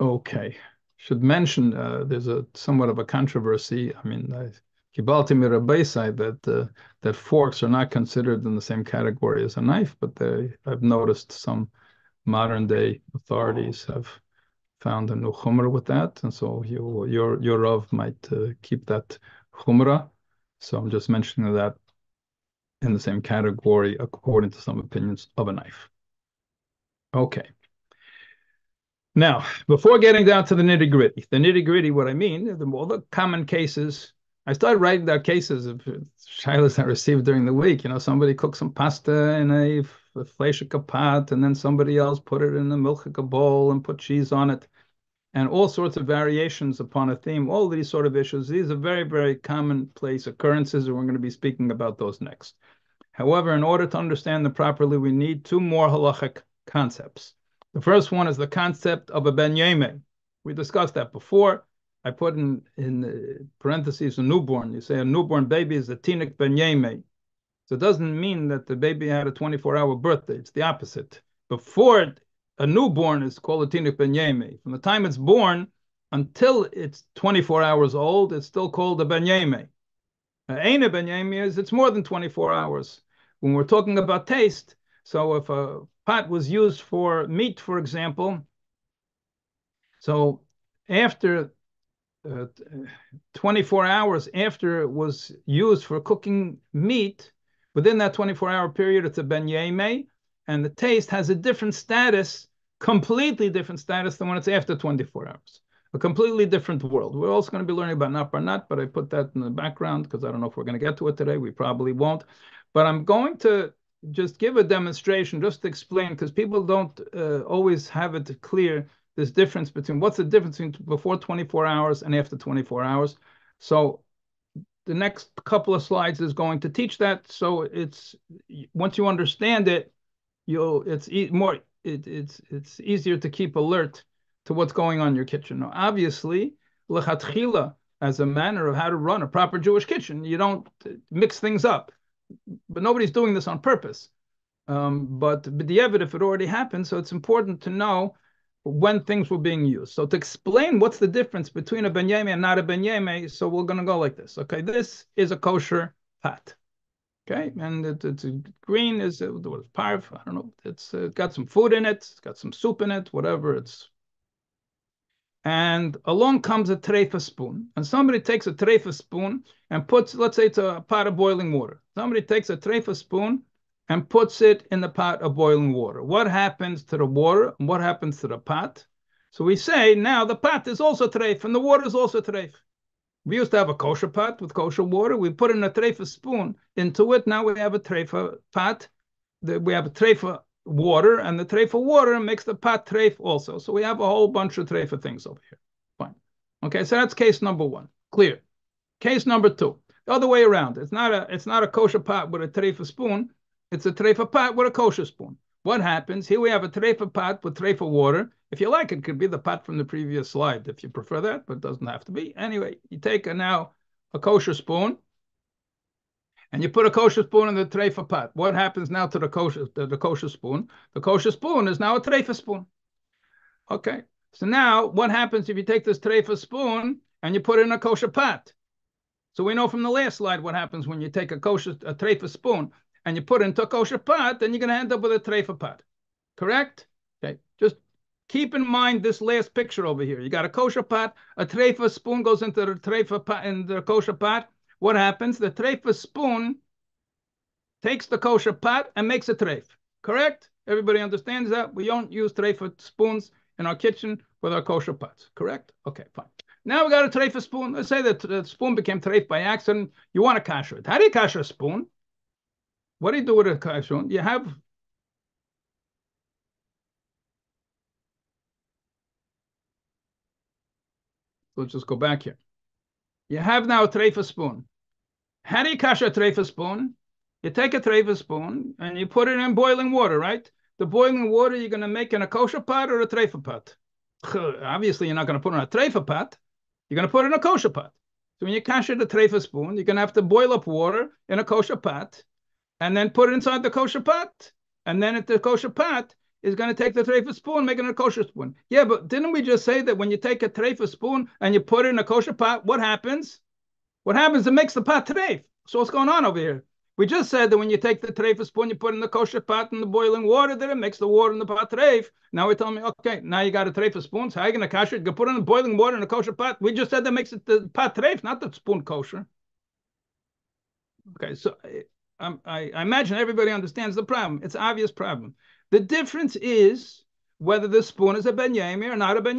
Okay should mention uh, there's a somewhat of a controversy. I mean, Kibalti Mirabaisai that uh, that forks are not considered in the same category as a knife, but they, I've noticed some modern day authorities have found a new chumrah with that, and so you, your your Rav might uh, keep that chumrah. So I'm just mentioning that in the same category according to some opinions of a knife. Okay. Now, before getting down to the nitty gritty, the nitty gritty, what I mean, the, all the common cases, I started writing down cases of shilas I received during the week. You know, somebody cooked some pasta in a, a fleshika pot, and then somebody else put it in a milchika bowl and put cheese on it. and all sorts of variations upon a theme, all these sort of issues. These are very, very commonplace occurrences, and we're going to be speaking about those next. However, in order to understand them properly, we need two more halachic concepts. The first one is the concept of a ben yeme. We discussed that before. I put in, in parentheses a newborn. You say a newborn baby is a tinik ben yeme. So it doesn't mean that the baby had a 24-hour birthday. It's the opposite. Before a newborn is called a tinik ben yeme. From the time it's born until it's 24 hours old, it's still called a ben yeme. Aina ben yeme is it's more than 24 hours. When we're talking about taste, so if a pot was used for meat, for example, so after uh, 24 hours after it was used for cooking meat, within that 24 hour period, it's a ben yeme, and the taste has a different status, completely different status than when it's after 24 hours. A completely different world. We're also going to be learning about nut, but I put that in the background because I don't know if we're going to get to it today. We probably won't. But I'm going to just give a demonstration just explain because people don't uh, always have it clear this difference between what's the difference between before 24 hours and after 24 hours. So the next couple of slides is going to teach that. So it's once you understand it, you'll it's e more it, it's it's easier to keep alert to what's going on in your kitchen. Now, obviously, lechatchila as a manner of how to run a proper Jewish kitchen, you don't mix things up. But nobody's doing this on purpose. Um, but the evidence, if it already happened, so it's important to know when things were being used. So to explain what's the difference between a benyame and not a benyame, so we're going to go like this. Okay, this is a kosher pot. Okay, and it, it's green is it was parv. I don't know. It's uh, got some food in it. It's got some soup in it. Whatever. It's and along comes a treifa spoon, and somebody takes a treifa spoon and puts, let's say it's a pot of boiling water. Somebody takes a treifa spoon and puts it in the pot of boiling water. What happens to the water and what happens to the pot? So we say now the pot is also treif and the water is also treif. We used to have a kosher pot with kosher water. We put in a treifa spoon into it. Now we have a treifa pot. We have a treifa water, and the treifa water makes the pot treif also. So we have a whole bunch of treifa things over here. Fine. Okay, so that's case number one. Clear. Case number two. The other way around. It's not a it's not a kosher pot with a treifa spoon. It's a treifa pot with a kosher spoon. What happens? Here we have a treifa pot with treifa water. If you like, it could be the pot from the previous slide if you prefer that, but it doesn't have to be. Anyway, you take a, now a kosher spoon and you put a kosher spoon in the treifa pot. What happens now to the kosher, the, the kosher spoon? The kosher spoon is now a treifa spoon. Okay, so now what happens if you take this treifa spoon and you put it in a kosher pot? So we know from the last slide what happens when you take a kosher a treifa spoon and you put it into a kosher pot, then you're going to end up with a treifa pot. Correct? Okay. Just keep in mind this last picture over here. You got a kosher pot, a treifa spoon goes into the treifa pot in the kosher pot. What happens? The treifa spoon takes the kosher pot and makes a treif. Correct? Everybody understands that? We don't use treifa spoons in our kitchen with our kosher pots. Correct? Okay, fine. Now we got a treifa spoon. Let's say that uh, the spoon became treif by accident. You want to kasher it. How do you kasher a spoon? What do you do with a kashrun? You have Let's just go back here. You have now a treifa spoon. How do you kash a treifa spoon? You take a treifa spoon and you put it in boiling water, right? The boiling water you're going to make in a kosher pot or a treifa pot. Obviously, you're not going to put it in a treifa pot. You're going to put it in a kosher pot. So when you kash it a treifa spoon, you're going to have to boil up water in a kosher pot and then put it inside the kosher pot. And then at the kosher pot is going to take the treifa spoon, make it a kosher spoon. Yeah, but didn't we just say that when you take a treifa spoon and you put it in a kosher pot, what happens? What happens? It makes the pot treif. So what's going on over here? We just said that when you take the treifa spoon, you put in the kosher pot in the boiling water, that it makes the water in the pot treif. Now we're telling me, okay, now you got a treifa spoon. So how are you going to kasher it? You put in the boiling water in the kosher pot. We just said that makes it the pot treif, not the spoon kosher. Okay, so um, I, I imagine everybody understands the problem. It's obvious problem. The difference is whether the spoon is a ben or not a ben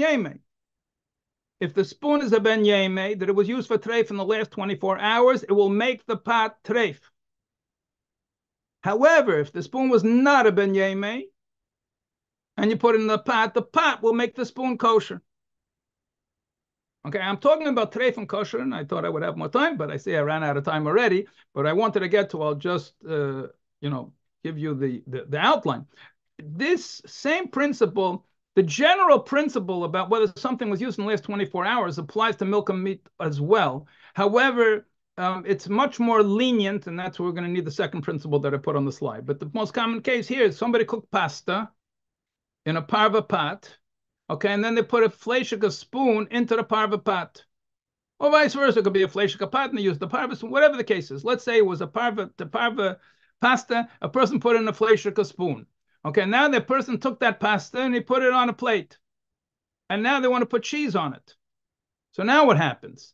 If the spoon is a ben yeme, that it was used for treif in the last 24 hours, it will make the pot treif. However, if the spoon was not a ben yeme, and you put it in the pot, the pot will make the spoon kosher. Okay, I'm talking about treif and kosher, and I thought I would have more time, but I see I ran out of time already. But I wanted to get to, I'll just, uh, you know, give you the, the, the outline. This same principle, the general principle about whether something was used in the last 24 hours applies to milk and meat as well. However, um, it's much more lenient, and that's where we're going to need the second principle that I put on the slide. But the most common case here is somebody cooked pasta in a parva pot, okay, and then they put a fleshika spoon into the parva pot. Or vice versa, it could be a fleshika pot and they use the parva spoon, whatever the case is. Let's say it was a parva, the parva pasta, a person put in a fleshika spoon. Okay, now the person took that pasta and he put it on a plate. And now they want to put cheese on it. So now what happens?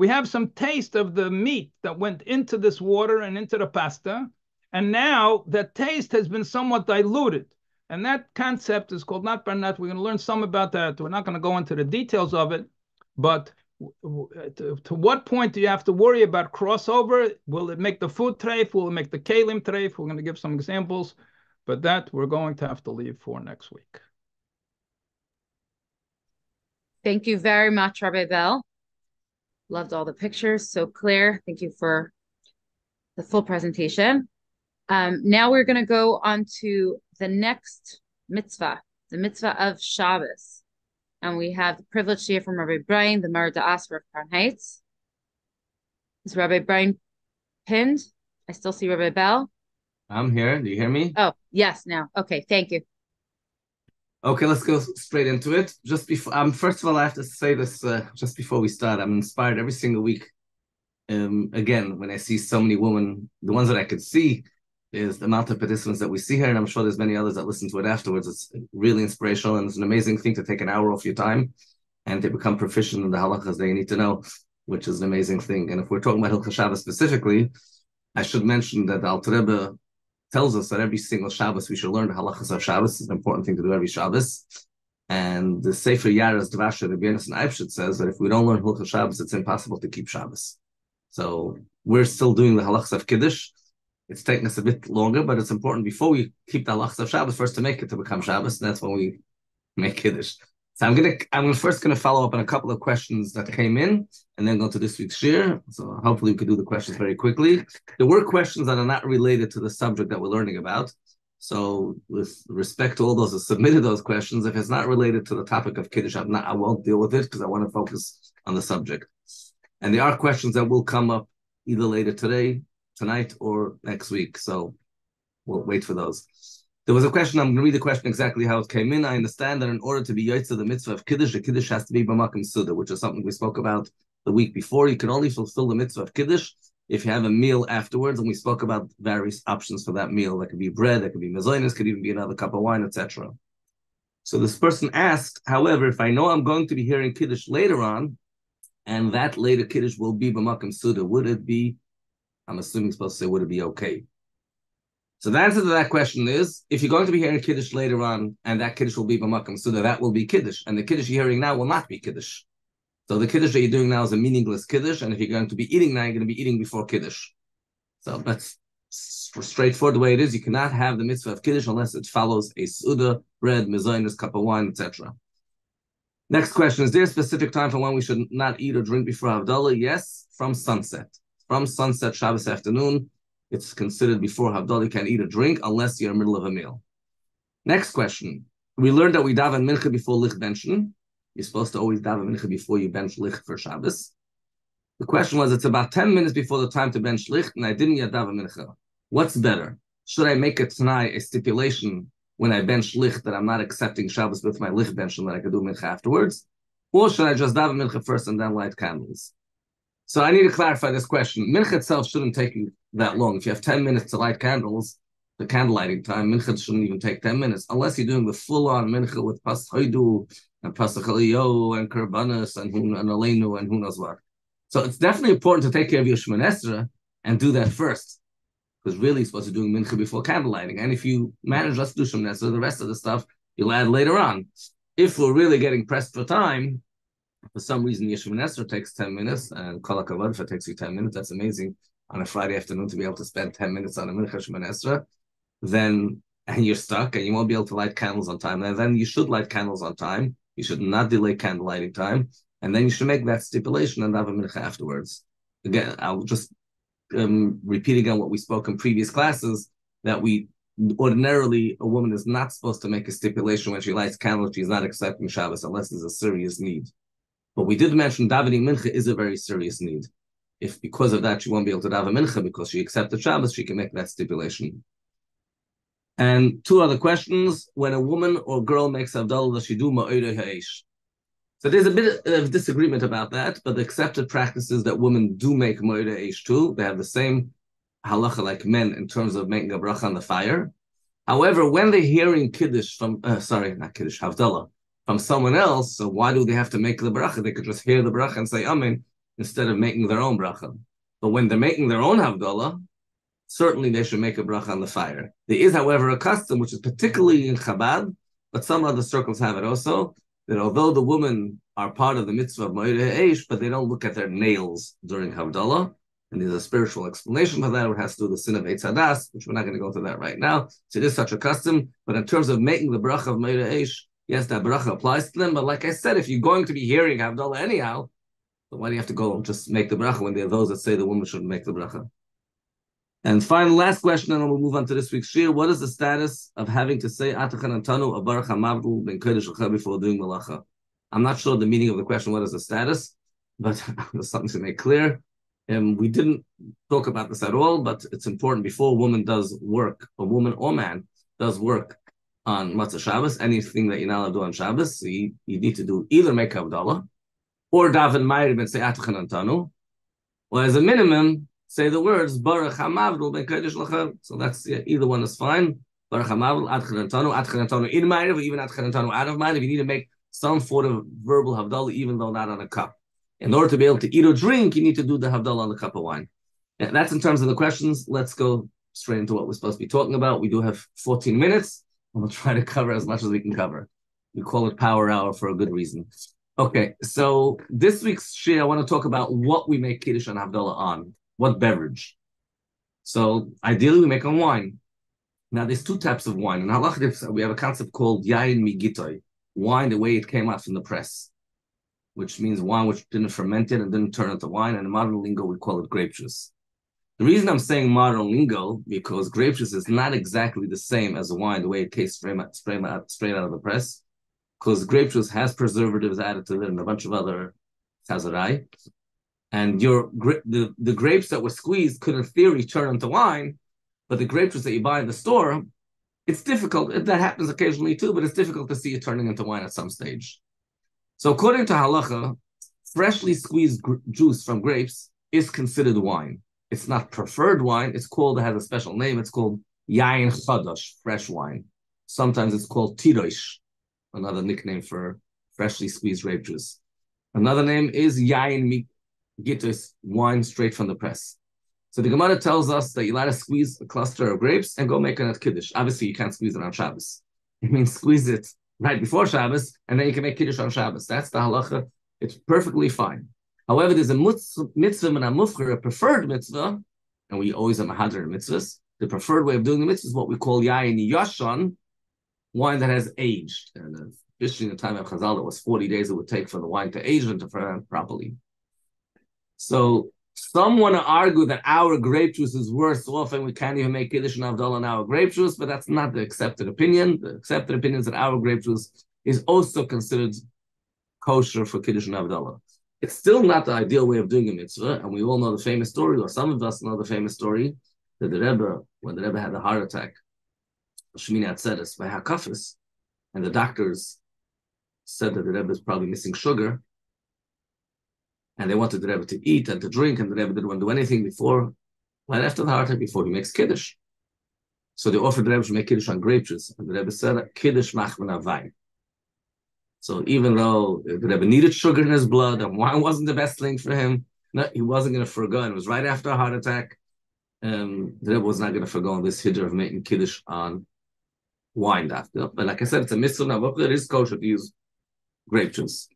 we have some taste of the meat that went into this water and into the pasta. And now that taste has been somewhat diluted. And that concept is called not barnat. We're going to learn some about that. We're not going to go into the details of it. But to, to, what point do you have to worry about crossover? Will it make the food treif? Will it make the kalim treif? We're going to give some examples. But that we're going to have to leave for next week. Thank you very much, Rabbi Bell. Loved all the pictures, so clear. Thank you for the full presentation. Um, now we're going to go on to the next mitzvah, the mitzvah of Shabbos. And we have the privilege to hear from Rabbi Braun, the Mar Asper of Crown Heights. Is Rabbi Braun pinned? I still see Rabbi Bell. I'm here. Do you hear me? Oh, yes, now. Okay, thank you. Okay, let's go straight into it. Just before, um, first of all, I have to say this uh, just before we start. I'm inspired every single week. Um, again, when I see so many women, the ones that I could see is the amount of participants that we see here, and I'm sure there's many others that listen to it afterwards. It's really inspirational, and it's an amazing thing to take an hour off your time and to become proficient in the halachas that you need to know, which is an amazing thing. And if we're talking about Hilchos Shabbos specifically, I should mention that the Alter Rebbe tells us that every single Shabbos we should learn the halachas of Shabbos. It's an important thing to do every Shabbos. And the Sefer Yaras Dvasha, Bienis and Eibshit says that if we don't learn Hilchos Shabbos, it's impossible to keep Shabbos. So we're still doing the halachas of Kiddush. It's taking us a bit longer, but it's important before we keep the halachas of Shabbos first to make it to become Shabbos, and that's when we make Kiddush. So I'm gonna I'm first gonna follow up on a couple of questions that came in, and then go to this week's shiur. So hopefully we can do the questions very quickly. There were questions that are not related to the subject that we're learning about. So with respect to all those that submitted those questions, if it's not related to the topic of kiddush, I'm not I won't deal with it because I want to focus on the subject. And there are questions that will come up either later today, tonight, or next week. So we'll wait for those. There was a question, I'm going to read the question exactly how it came in. I understand that in order to be Yaitza, the mitzvah of Kiddush, the Kiddush has to be B'makim Suda, which is something we spoke about the week before. You can only fulfill the mitzvah of Kiddush if you have a meal afterwards, and we spoke about various options for that meal. That could be bread, that could be mazoinas, could even be another cup of wine, etc. So this person asked, however, if I know I'm going to be hearing Kiddush later on, and that later Kiddush will be B'makim Suda, would it be, I'm assuming supposed to say, would it be okay? So the answer to that question is, if you're going to be hearing Kiddush later on, and that Kiddush will be B'makam, so that will be Kiddush, and the Kiddush you're hearing now will not be Kiddush. So the Kiddush that you're doing now is a meaningless Kiddush, and if you're going to be eating now, you're going to be eating before Kiddush. So that's straightforward the way it is. You cannot have the mitzvah of Kiddush unless it follows a Suda, bread, mezainis, cup of wine, etc. Next question, is there a specific time for when we should not eat or drink before Havdalah? Yes, from sunset. From sunset, Shabbos afternoon, it's considered before Havdalah you can't eat or drink unless you're in the middle of a meal. Next question. We learned that we daven mincha before lich benchen. You're supposed to always daven mincha before you bench lich for Shabbos. The question was, it's about 10 minutes before the time to bench lich, and I didn't yet daven mincha. What's better? Should I make it tonight a stipulation when I bench lich that I'm not accepting Shabbos with my lich bench and that I could do mincha afterwards? Or should I just daven mincha first and then light candles? So I need to clarify this question. Mincha itself shouldn't take that long. If you have 10 minutes to light candles, the candle lighting time, mincha shouldn't even take 10 minutes, unless you're doing the full-on mincha with pas haidu and pasach and karbanas and, and aleinu and who knows what. So it's definitely important to take care of your shemanesra and do that first. Because really you're supposed to do mincha before candle lighting. And if you manage just to do shemanesra, the rest of the stuff you'll add later on. If we're really getting pressed for time, for some reason, Yeshua Nesser takes 10 minutes, and Kol HaKavod, takes you 10 minutes, that's amazing on a Friday afternoon to be able to spend 10 minutes on a Mincha Shemanesra, then, and you're stuck and you won't be able to light candles on time, and then you should light candles on time. You should not delay candle lighting time. And then you should make that stipulation and have a mincha afterwards. Again, I'll just um, repeat again what we spoke in previous classes that we ordinarily a woman is not supposed to make a stipulation when she lights candles. She's not accepting Shabbos unless there's a serious need. But we did mention davening mincha is a very serious need. If because of that she won't be able to daven mincha because she accepted Shabbos, she can make that stipulation. And two other questions: When a woman or girl makes Havdalah, does she do ma'odah ha'ish? So there's a bit of disagreement about that, but the accepted practice is that women do make Moira ha'ish too. They have the same halacha like men in terms of making a bracha on the fire. However, when they're hearing Kiddush from, uh, sorry, not Kiddush, Havdalah, from someone else, so why do they have to make the bracha? They could just hear the bracha and say Amen instead of making their own bracha. But when they're making their own Havdalah, certainly they should make a bracha on the fire. There is, however, a custom, which is particularly in Chabad, but some other circles have it also, that although the women are part of the mitzvah of Moireh Eish, but they don't look at their nails during Havdalah. And there's a spiritual explanation for that. It has to do with the sin of Eitz Hadas, which we're not going to go into that right now. So it is such a custom. But in terms of making the bracha of Moireh Eish, yes, that bracha applies to them. But like I said, if you're going to be hearing Havdalah anyhow, why do you have to go and just make the bracha when there are those that say the woman shouldn't make the bracha? And final last question, and then we'll move on to this week's shiur. What is the status of having to say Atachan and Tanu Abarach Hamavdu Ben Kodesh before doing malacha? I'm not sure the meaning of the question. What is the status? But there's something to make clear. And we didn't talk about this at all, but it's important before a woman does work, a woman or man does work on Motzei Shabbos, anything that you're not allowed to do on Shabbos, you, you need to do either make Havdalah or daven Ma'ariv and say Atachan and Tanu, or as a minimum, say the words Baruch Hamavdul Ben Kodesh Lachem. So that's yeah, either one is fine. Baruch Hamavdul Ad Chanantanu Ad Chanantanu in or even Ad Chanantanu out of Ma'ariv. You need to make some sort of verbal Havdalah, even though not on a cup. In order to be able to eat or drink, you need to do the Havdalah on the cup of wine. That's in terms of the questions. Let's go straight into what we're supposed to be talking about. We do have 14 minutes, and we'll try to cover as much as we can cover. We call it Power Hour for a good reason. Okay, so this week's share, I want to talk about what we make Kiddush and Havdalah on what beverage. So ideally, we make on wine. Now, there's two types of wine. In halach, we have a concept called yain migitoy, wine the way it came out from the press, which means wine which didn't ferment it and didn't turn into wine. And in modern lingo, we call it grape juice. The reason I'm saying modern lingo because grape juice is not exactly the same as wine the way it tastes straight out, straight out, of the press, because grape juice has preservatives added to it and a bunch of other chazarai and your the, the grapes that were squeezed could in theory turn into wine, but the grape juice that you buy in the store, it's difficult. That happens occasionally too, but it's difficult to see it turning into wine at some stage. So according to halacha, freshly squeezed gr- juice from grapes is considered wine. It's not preferred wine. It's called, it has a special name. It's called yain chadash, fresh wine. Sometimes it's called tirosh, another nickname for freshly squeezed grape juice. Another name is yain Gittus wine straight from the press. So the Gemara tells us that you let us squeeze a cluster of grapes and go make a kiddush. Obviously, you can't squeeze it on Shabbos. It means squeeze it right before Shabbos, and then you can make kiddush on Shabbos. That's the halacha. It's perfectly fine. However, there's a mitzvah and a mufcher, a preferred mitzvah, and we always have a hadr mitzvahs. The preferred way of doing the mitzvah is what we call yayin yashan, wine that has aged. And uh, especially in the time of Chazal, it was 40 days it would take for the wine to age and to ferment properly. So some want to argue that our grape juice is worse off and we can't even make Kiddush and Avdallah on our grape juice, but that's not the accepted opinion. The accepted opinion is that our grape juice is also considered kosher for Kiddush and. It's still not the ideal way of doing a mitzvah, and we all know the famous story, or some of us know the famous story, that the Rebbe, when the Rebbe had a heart attack, Shemini Atzeres by Hakafis, and the doctors said that the Rebbe is probably missing sugar, and they wanted the Rebbe to eat and to drink, and the Rebbe didn't want to do anything before, right after the heart attack, before he makes Kiddush. So they offered the Rebbe to make Kiddush on grape juice, and the Rebbe said, Kiddush machman wine. So even though the Rebbe needed sugar in his blood, and wine wasn't the best thing for him, no, he wasn't going to forego, and it was right after a heart attack, um, the Rebbe was not going to forego this hiddur of making Kiddush on wine after. But like I said, it's a mitzvah it is kosher to use grape juice.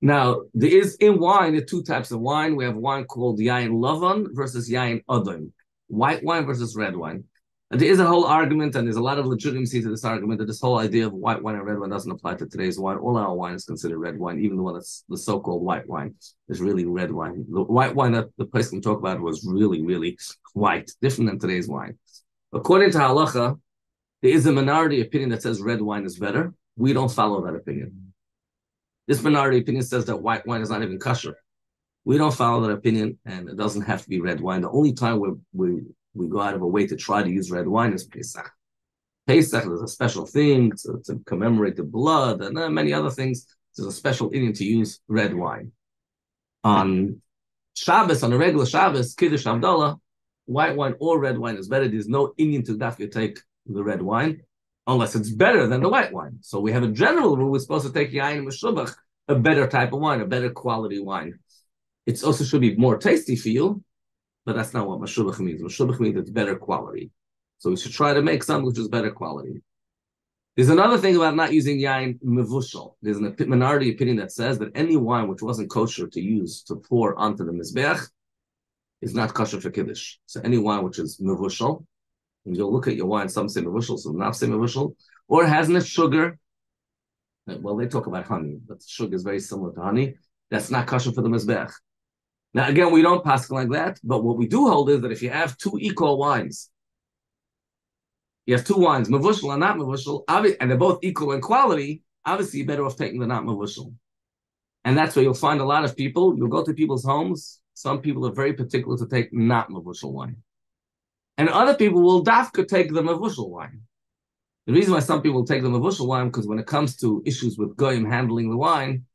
Now, there is in wine, there are two types of wine. We have wine called Yain Lavan versus Yain Adom, white wine versus red wine. And there is a whole argument, and there's a lot of legitimacy to this argument that this whole idea of white wine and red wine doesn't apply to today's wine. All our wine is considered red wine, even the one that's the so-called white wine is really red wine. The white wine that the place can talk about was really, really white, different than today's wine. According to halacha, there is a minority opinion that says red wine is better. We don't follow that opinion. This minority opinion says that white wine is not even kosher. We don't follow that opinion, and it doesn't have to be red wine. The only time we we we go out of a way to try to use red wine is Pesach. Pesach is a special thing to, to commemorate the blood and uh, many other things. There's a special inyan to use red wine. On Shabbos, on a regular Shabbos, Kiddush Havdalah, white wine or red wine is better. There's no inyan to dafka take the red wine unless it's better than the white wine. So we have a general rule: we're supposed to take yain meshubach, a better type of wine, a better quality wine. It also should be more tasty for you, but that's not what mashubach means. Mashubach means it's better quality. So we should try to make something which is better quality. There's another thing about not using yain mevushal. There's a minority opinion that says that any wine which wasn't kosher to use to pour onto the mizbeach is not kosher for kiddush. So any wine which is mevushal, and you'll look at your wine, some say mevushal, some not say mevushal, or has no sugar. Uh, well, they talk about honey, but sugar is very similar to honey. That's not kosher for the mizbeach. Now, again, we don't pass like that, but what we do hold is that if you have two equal wines, you have two wines, mavushal and not mavushal, and they're both equal in quality, obviously you're better off taking the not mavushal. And that's where you'll find a lot of people, you'll go to people's homes, some people are very particular to take not mavushal wine. And other people will dafka take the mavushal wine. The reason why some people take the mavushal wine, because when it comes to issues with goyim handling the wine,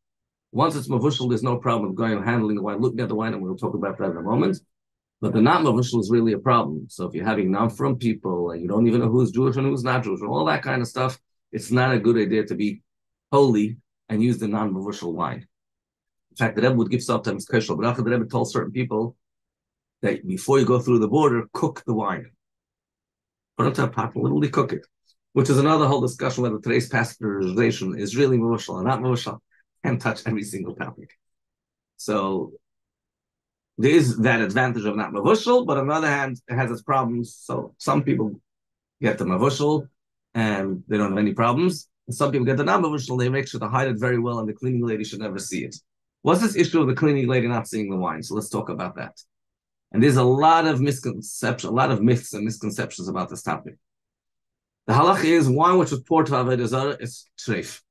once it's mavushal, there's no problem going and handling the wine, looking at the wine, and we'll talk about that in a moment. But the not mavushal is really a problem. So if you're having non-from people and you don't even know who's Jewish and who's not Jewish and all that kind of stuff, it's not a good idea to be holy and use the non-mavushal wine. In fact, the Rebbe would give sometimes kashal bracha. The Rebbe told certain people that before you go through the border, cook the wine. Put it into a pot and literally cook it, which is another whole discussion whether today's pasteurization is really mavushal or not mavushal and touch every single topic. So there is that advantage of not mavushal, but on the other hand, it has its problems. So some people get the mavushal and they don't have any problems. And some people get the non mavushal, they make sure to hide it very well, and the cleaning lady should never see it. What's this issue of the cleaning lady not seeing the wine? So let's talk about that. And there's a lot of misconception, a lot of myths and misconceptions about this topic. The halach is wine which was poured to Avodah is uh, treif.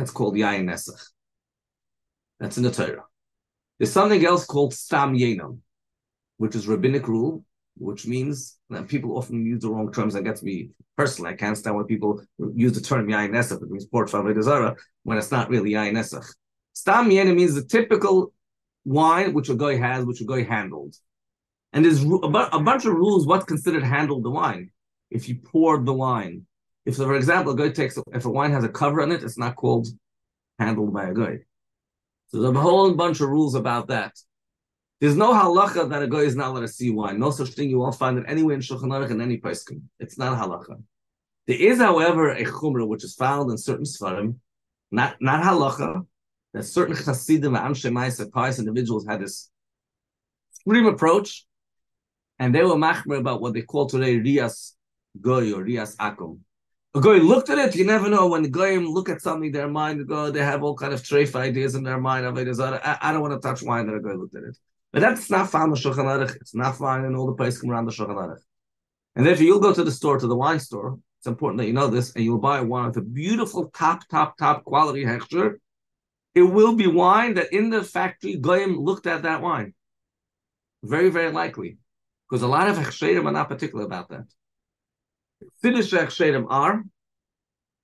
That's called Yain Nesach. That's in the Torah. There's something else called Stam Yenam, which is rabbinic rule, which means that people often use the wrong terms. That gets me personally. I can't stand when people use the term Yain Nesach, it means port Zara, when it's not really Yain Nesach. Stam Yenam means the typical wine which a guy has, which a guy handled. And there's a, a bunch of rules what's considered handled the wine. If you poured the wine, if, for example, a guy takes if a wine has a cover on it, it's not called handled by a guy. So there's a whole bunch of rules about that. There's no halacha that a guy is not allowed to see wine. No such thing. You won't find it anywhere in Shulchan Aruch in any place. It's not halacha. There is, however, a chumrah which is found in certain svarim, not not halacha, that certain chassidim and anshe pious individuals had this extreme approach, and they were machmer about what they call today rias goy or rias akum a guy looked at it, you never know when the goyim look at something, their mind go, they have all kind of treif ideas in their mind. I, I don't want to touch wine that a guy looked at it. But that's not found in the Shulchan Aruch. It's not found in all the places around the Shulchan Aruch. And therefore, you'll go to the store, to the wine store, it's important that you know this, and you'll buy wine with a beautiful top, top, top quality hechsher. It will be wine that in the factory, goyim looked at that wine. Very, very likely. Because a lot of hechsherim are not particular about that. Finnish Shedim are,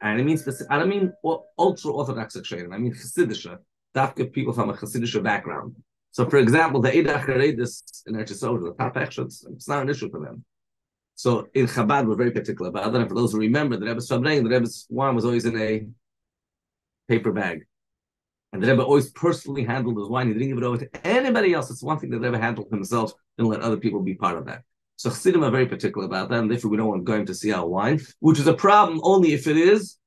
and I mean I don't mean ultra Orthodox Shedim, I mean Chassidish, Dafka people from a Chassidish background. So, for example, the Eidah HaChareidis in Eretz the top actions, it's not an issue for them. So, in Chabad, we're very particular about that. And for those who remember, the Rebbe's Shabrein, the Rebbe's wine was always in a paper bag. And the Rebbe always personally handled his wine. He didn't give it over to anybody else. It's one thing that the Rebbe handled himself, didn't let other people be part of that. So Chassidim are very particular about that, and therefore we don't want going to see our wine, which is a problem only if it is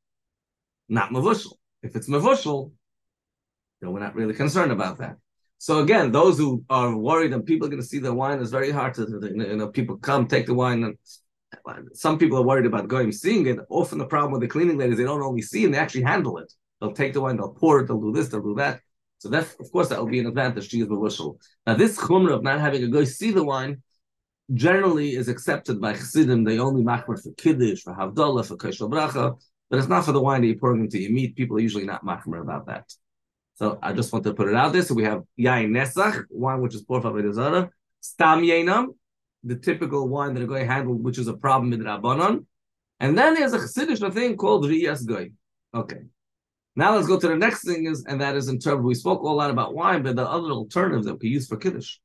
not mavushal. If it's mavushal, then we're not really concerned about that. So again, those who are worried and people are going to see the wine, it's very hard to, you know, people come take the wine and some people are worried about going seeing it. Often the problem with the cleaning ladies, they don't only see and they actually handle it. They'll take the wine, they'll pour it, they'll do this, they'll do that. So that, of course, that will be an advantage to use the. Now, this chumrah of not having a guy see the wine generally is accepted by chassidim. They only machmer for kiddush, for havdalah, for kashal bracha, but it's not for the wine that you're pouring into your meat. People are usually not machmer about that. So I just want to put it out there. So we have yain nesach, wine which is poured for Zara, stam yainam, the typical wine that a guy handled, which is a problem in Rabbanon. And then there's a chassidish thing called riyas goy. Okay. Now let's go to the next thing is, and that is in terms we spoke a lot about wine, but the other alternatives that we use for kiddush.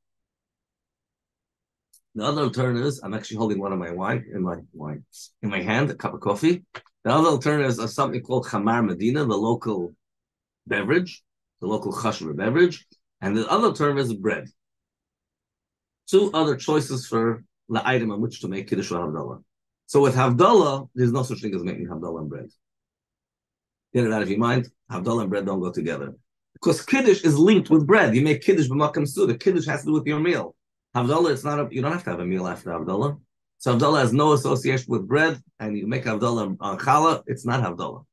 The other alternatives, I'm actually holding one of my wine in my wine in my hand, a cup of coffee. The other alternatives are uh, something called Chamar Medina, the local beverage, the local chashmer beverage, and the other term is bread. Two other choices for the item on which to make kiddush or havdalah. So with havdalah, there's no such thing as making havdalah and bread. Get it out of your mind. Havdalah and bread don't go together. Because Kiddush is linked with bread. You make Kiddush b'makam The Kiddush has to do with your meal. Havdalah, it's not a, you don't have to have a meal after Havdalah. So Havdalah has no association with bread, and you make Havdalah on Challah, it's not Havdalah.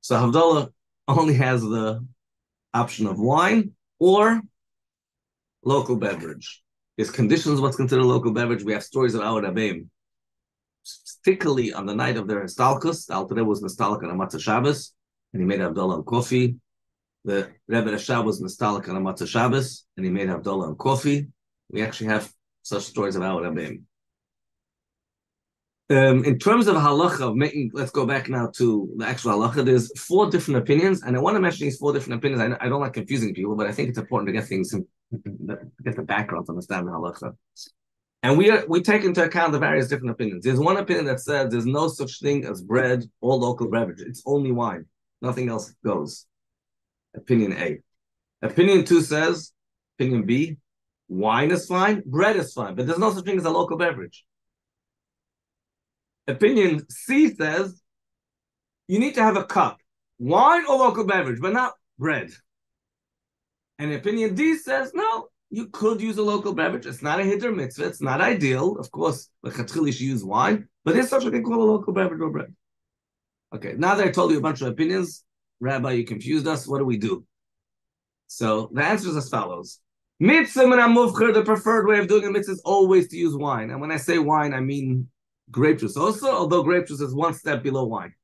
So Havdalah only has the option of wine or local beverage. There's conditions what's considered local beverage. We have stories of our Rabbeim particularly on the night of their Histalkus, the Alter was Nastalik on a Motzei Shabbos, and he made Havdalah and coffee. The Rebbe Rashab was Nastalik on a Motzei Shabbos, and he made Havdalah and coffee. We actually have such stories of our Rebbeim. Um, in terms of halacha, of making, let's go back now to the actual halacha. There's four different opinions, and I want to mention these four different opinions. I, I don't like confusing people, but I think it's important to get things, get the background to understand the halacha. And we are, we take into account the various different opinions. There's one opinion that says there's no such thing as bread or local beverage. It's only wine. Nothing else goes. Opinion A. Opinion two says, opinion B, wine is fine, bread is fine, but there's no such thing as a local beverage. Opinion C says you need to have a cup, wine or local beverage, but not bread. And opinion D says no, you could use a local beverage. It's not a hiddur mitzvah. It's not ideal. Of course, the chatchili should use wine, but there's such a thing called a local beverage or bread. Okay, now that I told you a bunch of opinions, Rabbi, you confused us. What do we do? So the answer is as follows. Mitzvah and amuvcher, the preferred way of doing a mitzvah is always to use wine. And when I say wine, I mean grape juice also, although grape juice is one step below wine.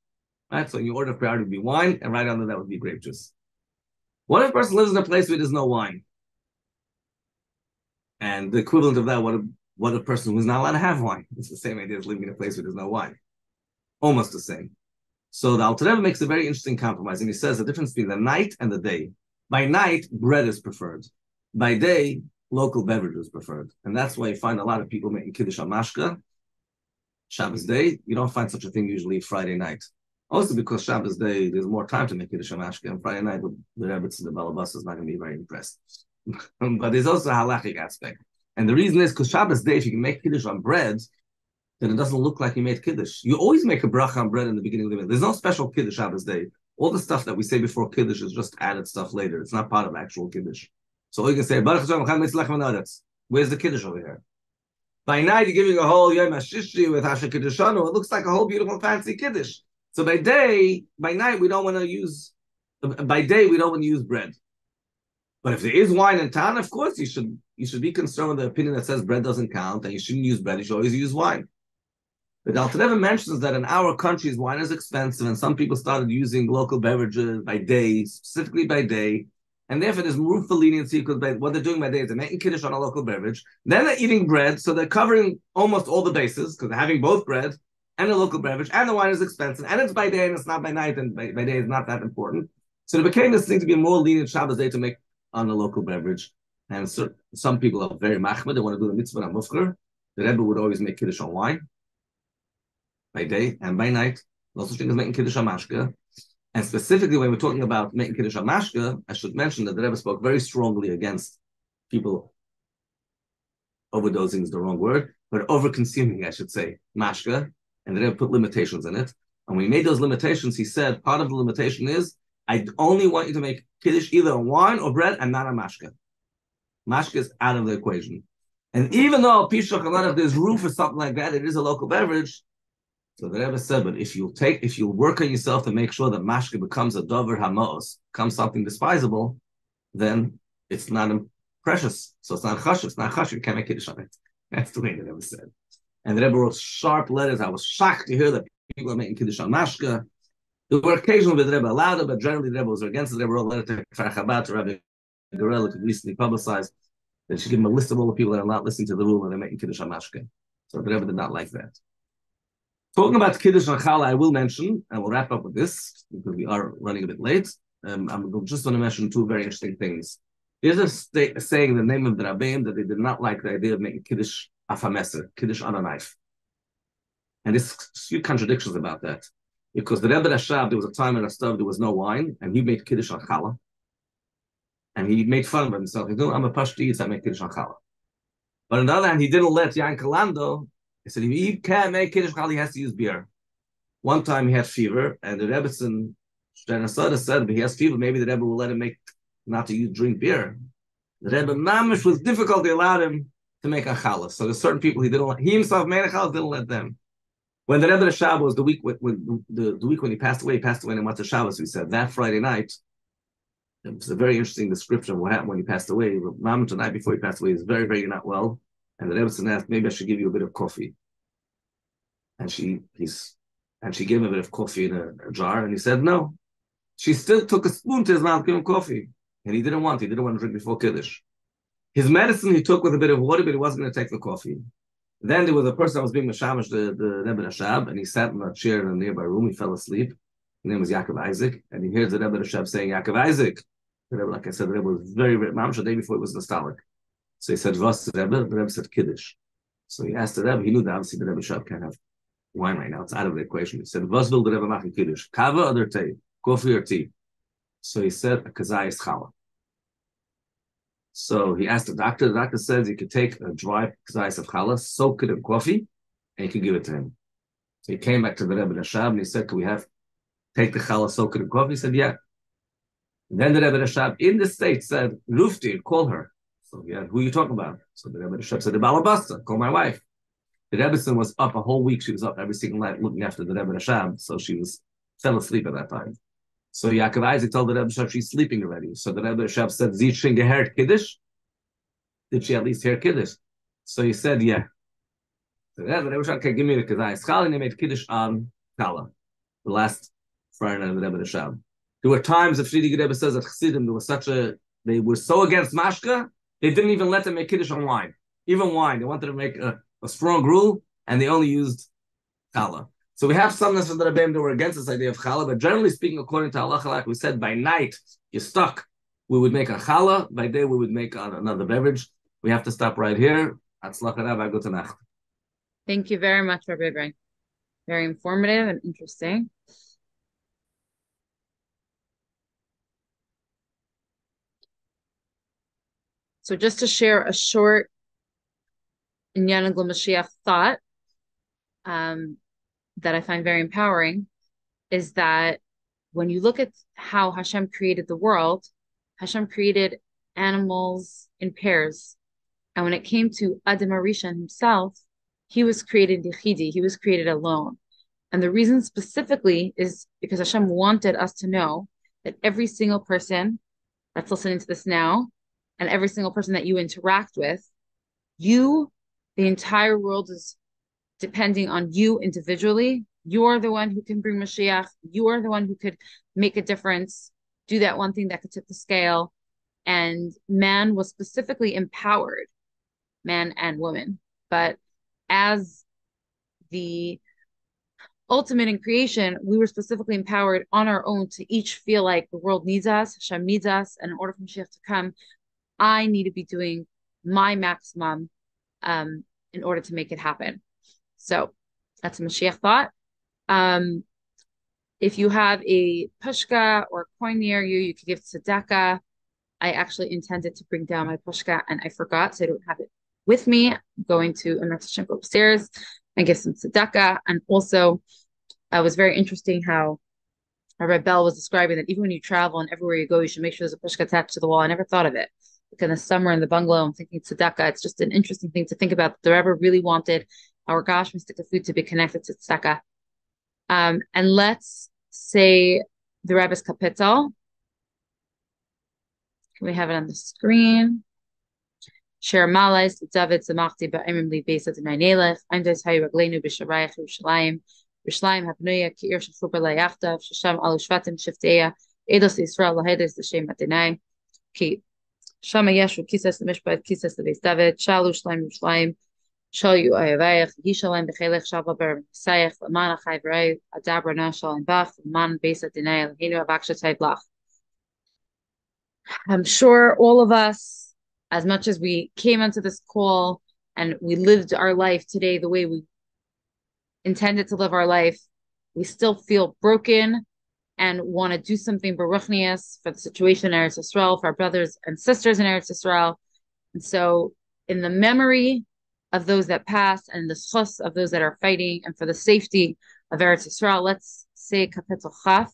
Right? So in your order of priority would be wine, and right under that would be grape juice. What if a person lives in a place where there's no wine? And the equivalent of that, what a, what a person who's not allowed to have wine. It's the same idea as living in a place where there's no wine. Almost the same. So the Alter Rebbe makes a very interesting compromise, and he says the difference between the night and the day. By night, bread is preferred. By day, local beverage is preferred, and that's why you find a lot of people making kiddush on mashka. Shabbos day, you don't find such a thing usually Friday night. Also because Shabbos day, there's more time to make kiddush on mashka, and Friday night the Rebbe and the Balabas is not going to be very impressed. but there's also a halachic aspect. And the reason is because Shabbos day, if you can make kiddush on bread, then it doesn't look like you made kiddush. You always make a bracha on bread in the beginning of the meal. There's no special kiddush Shabbos day. All the stuff that we say before kiddush is just added stuff later. It's not part of actual kiddush. So you can say, where's the kiddush over here? By night, you're giving a whole yom hashishi with hasha kiddushanu. It looks like a whole beautiful fancy kiddush. So by day, by night, we don't want to use. By day, we don't want to use bread. But if there is wine in town, of course you should you should be concerned with the opinion that says bread doesn't count and you shouldn't use bread. You should always use wine. But Alter Rebbe mentions that in our countries wine is expensive, and some people started using local beverages by day, specifically by day, and therefore there's room for leniency because what they're doing by day is they're making kiddush on a local beverage, then they're eating bread, so they're covering almost all the bases because they're having both bread and a local beverage, and the wine is expensive, and it's by day and it's not by night, and by, by day is not that important. So it became this thing to be more lenient Shabbos day to make on a local beverage. And so, some people are very machmir, they want to do the mitzvah on mufkar. The Rebbe would always make kiddush on wine by day and by night. Such thing as making kiddush on mashka. And specifically, when we're talking about making kiddush on mashka, I should mention that the Rebbe spoke very strongly against people overdosing is the wrong word, but over consuming, I should say, mashka, and the Rebbe put limitations in it. And when he made those limitations, he said part of the limitation is I only want you to make kiddush either on wine or bread and not on mashka. Mashka is out of the equation. And even though Pishach there's room for something like that, it is a local beverage. So the Rebbe said, but if you take, if you work on yourself to make sure that mashke becomes a dover hamos, becomes something despisable, then it's not precious. So it's not chash, it's not chash, you can't make kiddush on it. That's the way the Rebbe said. And the Rebbe wrote sharp letters. I was shocked to hear that people are making kiddush on mashke. There were occasionally with the Rebbe allowed it, but generally the Rebbe was against it. The Rebbe wrote a letter to Kfar to Rabbi Gorel, who recently publicized that she gave him a list of all the people that are not listening to the rule and they're making kiddush on mashke. So the Rebbe did not like that. Talking about Kiddush and Chala, I will mention, and we'll wrap up with this because we are running a bit late. Um, I'm just going to mention two very interesting things. There's a, sta- saying in the name of the Rabbeim that they did not like the idea of making Kiddush afameser, Kiddush on a knife. And there's few contradictions about that. Because the Rebbe Rashab, there was a time in Rostov there was no wine, and he made Kiddush on Chala. And he made fun of himself. He said, I'm a Pashti, so I make Kiddush on Chala. But on the other hand, he didn't let Yan Kalando he said if he can't make Kiddush Chal, he has to use beer. One time he had fever, and the Rebbetzin Sada said, but he has fever, maybe the Rebbe will let him make not to use, drink beer. The Rebbe Mamish with difficulty allowed him to make a challah. So there's certain people he didn't let, he himself made a challah, didn't let them. When the Rebbe Shabbos was the week when, when the, the week when he passed away, he passed away in Motzei Shabbos. We said that Friday night. It was a very interesting description of what happened when he passed away. Mamish the night before he passed away is very, very not well. And the Rebbe asked, maybe I should give you a bit of coffee. And she he's and she gave him a bit of coffee in a, a, jar, and he said no. She still took a spoon to his mouth, gave him coffee, and he didn't want. He didn't want to drink before kiddush. His medicine he took with a bit of water, but he wasn't going to take the coffee. Then there was a person that was being mashamish the the Rebbe Rashab, and he sat in a chair in a nearby room. He fell asleep. His name was Yaakov Isaac, and he hears the Rebbe Rashab saying Yaakov Isaac. The Rebbe, like I said, the Rebbe was very, very mamish the day before it was nostalgic. So he said, "Was Rebbe?" The Rebbe said, "Kiddush." So he asked the Rebbe. He knew that obviously the Rebbe Shab can't have wine right now. It's out of the equation. He said, "Was will the Rebbe machen Kiddush? Kava or tea? Coffee or tea?" So he said, "A kazayis challah." So he asked the doctor. The doctor says he could take a dry kazayis of challah, soak it in coffee, and he could give it to him. So he came back to the Rebbe Rashab and he said, "Can we have take the challah, soak it in coffee?" He said, "Yeah." And then the Rebbe Rashab in the state said, "Rufti, call her." So yeah, who are you talking about? So the Rebbe Rashab said, "The Balabasta, call my wife." The Rebbetzin was up a whole week. She was up every single night looking after the Rebbe Rashab, so she was fell asleep at that time. So Yaakov Isaac told the Rebbe Rashab she's sleeping already. So the Rebbe Rashab said, "Zit she gehört Kiddush? Did she at least hear Kiddush?" So he said, "Yeah." So the Rebbe Rashab can give me the Kazai. Schal and he made Kiddush on Kala, the last Friday night of the Rebbe Rashab. There were times, if Shidi Rebbe says that Chassidim, there was such a, they were so against Mashka, they didn't even let them make Kiddush on wine. Even wine, they wanted to make a a strong rule, and they only used challah. So we have some the Rebbeim that were against this idea of challah, but generally speaking, according to Allah, like we said, by night you're stuck. We would make a challah. By day we would make another beverage. We have to stop right here. Thank you very much, Rabbi Braun. Very informative and interesting. So just to share a short in Yanagla Mashiach thought um, that I find very empowering is that when you look at how Hashem created the world, Hashem created animals in pairs. And when it came to Adam HaRishon himself, he was created Yechidi, he was created alone. And the reason specifically is because Hashem wanted us to know that every single person that's listening to this now, and every single person that you interact with, you the entire world is depending on you individually. You're the one who can bring Mashiach. You are the one who could make a difference, do that one thing that could tip the scale. And man was specifically empowered, man and woman. But as the ultimate in creation, we were specifically empowered on our own to each feel like the world needs us, Hashem needs us, and in order for Mashiach to come, I need to be doing my maximum um, in order to make it happen. So that's a Mashiach thought. Um, if you have a pushka or coin near you, you could give tzedakah. I actually intended to bring down my pushka and I forgot, so I don't have it with me. I'm going to Emerson go upstairs and give some tzedakah. And also, uh, it was very interesting how Bell was describing that even when you travel and everywhere you go, you should make sure there's a pushka attached to the wall. I never thought of it in the summer in the bungalow. I'm thinking tzedakah. It's just an interesting thing to think about. The Rebbe really wanted our gosh mystic food to be connected to tzedakah. Um, and let's say the Rebbe's kapitel. Can we have it on the screen? Share malais David zamachti ba'imim li beis adonai nelech. Ein des hayu raglenu b'sharayach Yerushalayim. Yerushalayim hapnuya ki ir shechuber layachtav. Shasham alu shvatim shifteya. Edos Yisrael lahedes l'shem adonai. Ki shama yeshu kisas l'mishpat kisas l'beis David. Shalu shleim Yerushalayim. Shal yu ayavayach. Shalva ber. L'man achai v'rei. Adabra bach. L'man beis adonai. L'hinu avakshatay blach. I'm sure all of us, as much as we came onto this call and we lived our life today the way we intended to live our life, we still feel broken and want to do something baruchnias for the situation in Eretz Yisrael, for our brothers and sisters in Eretz Yisrael. And so, in the memory of those that pass and the schus of those that are fighting, and for the safety of Eretz Yisrael, let's say Kapitel Chaf.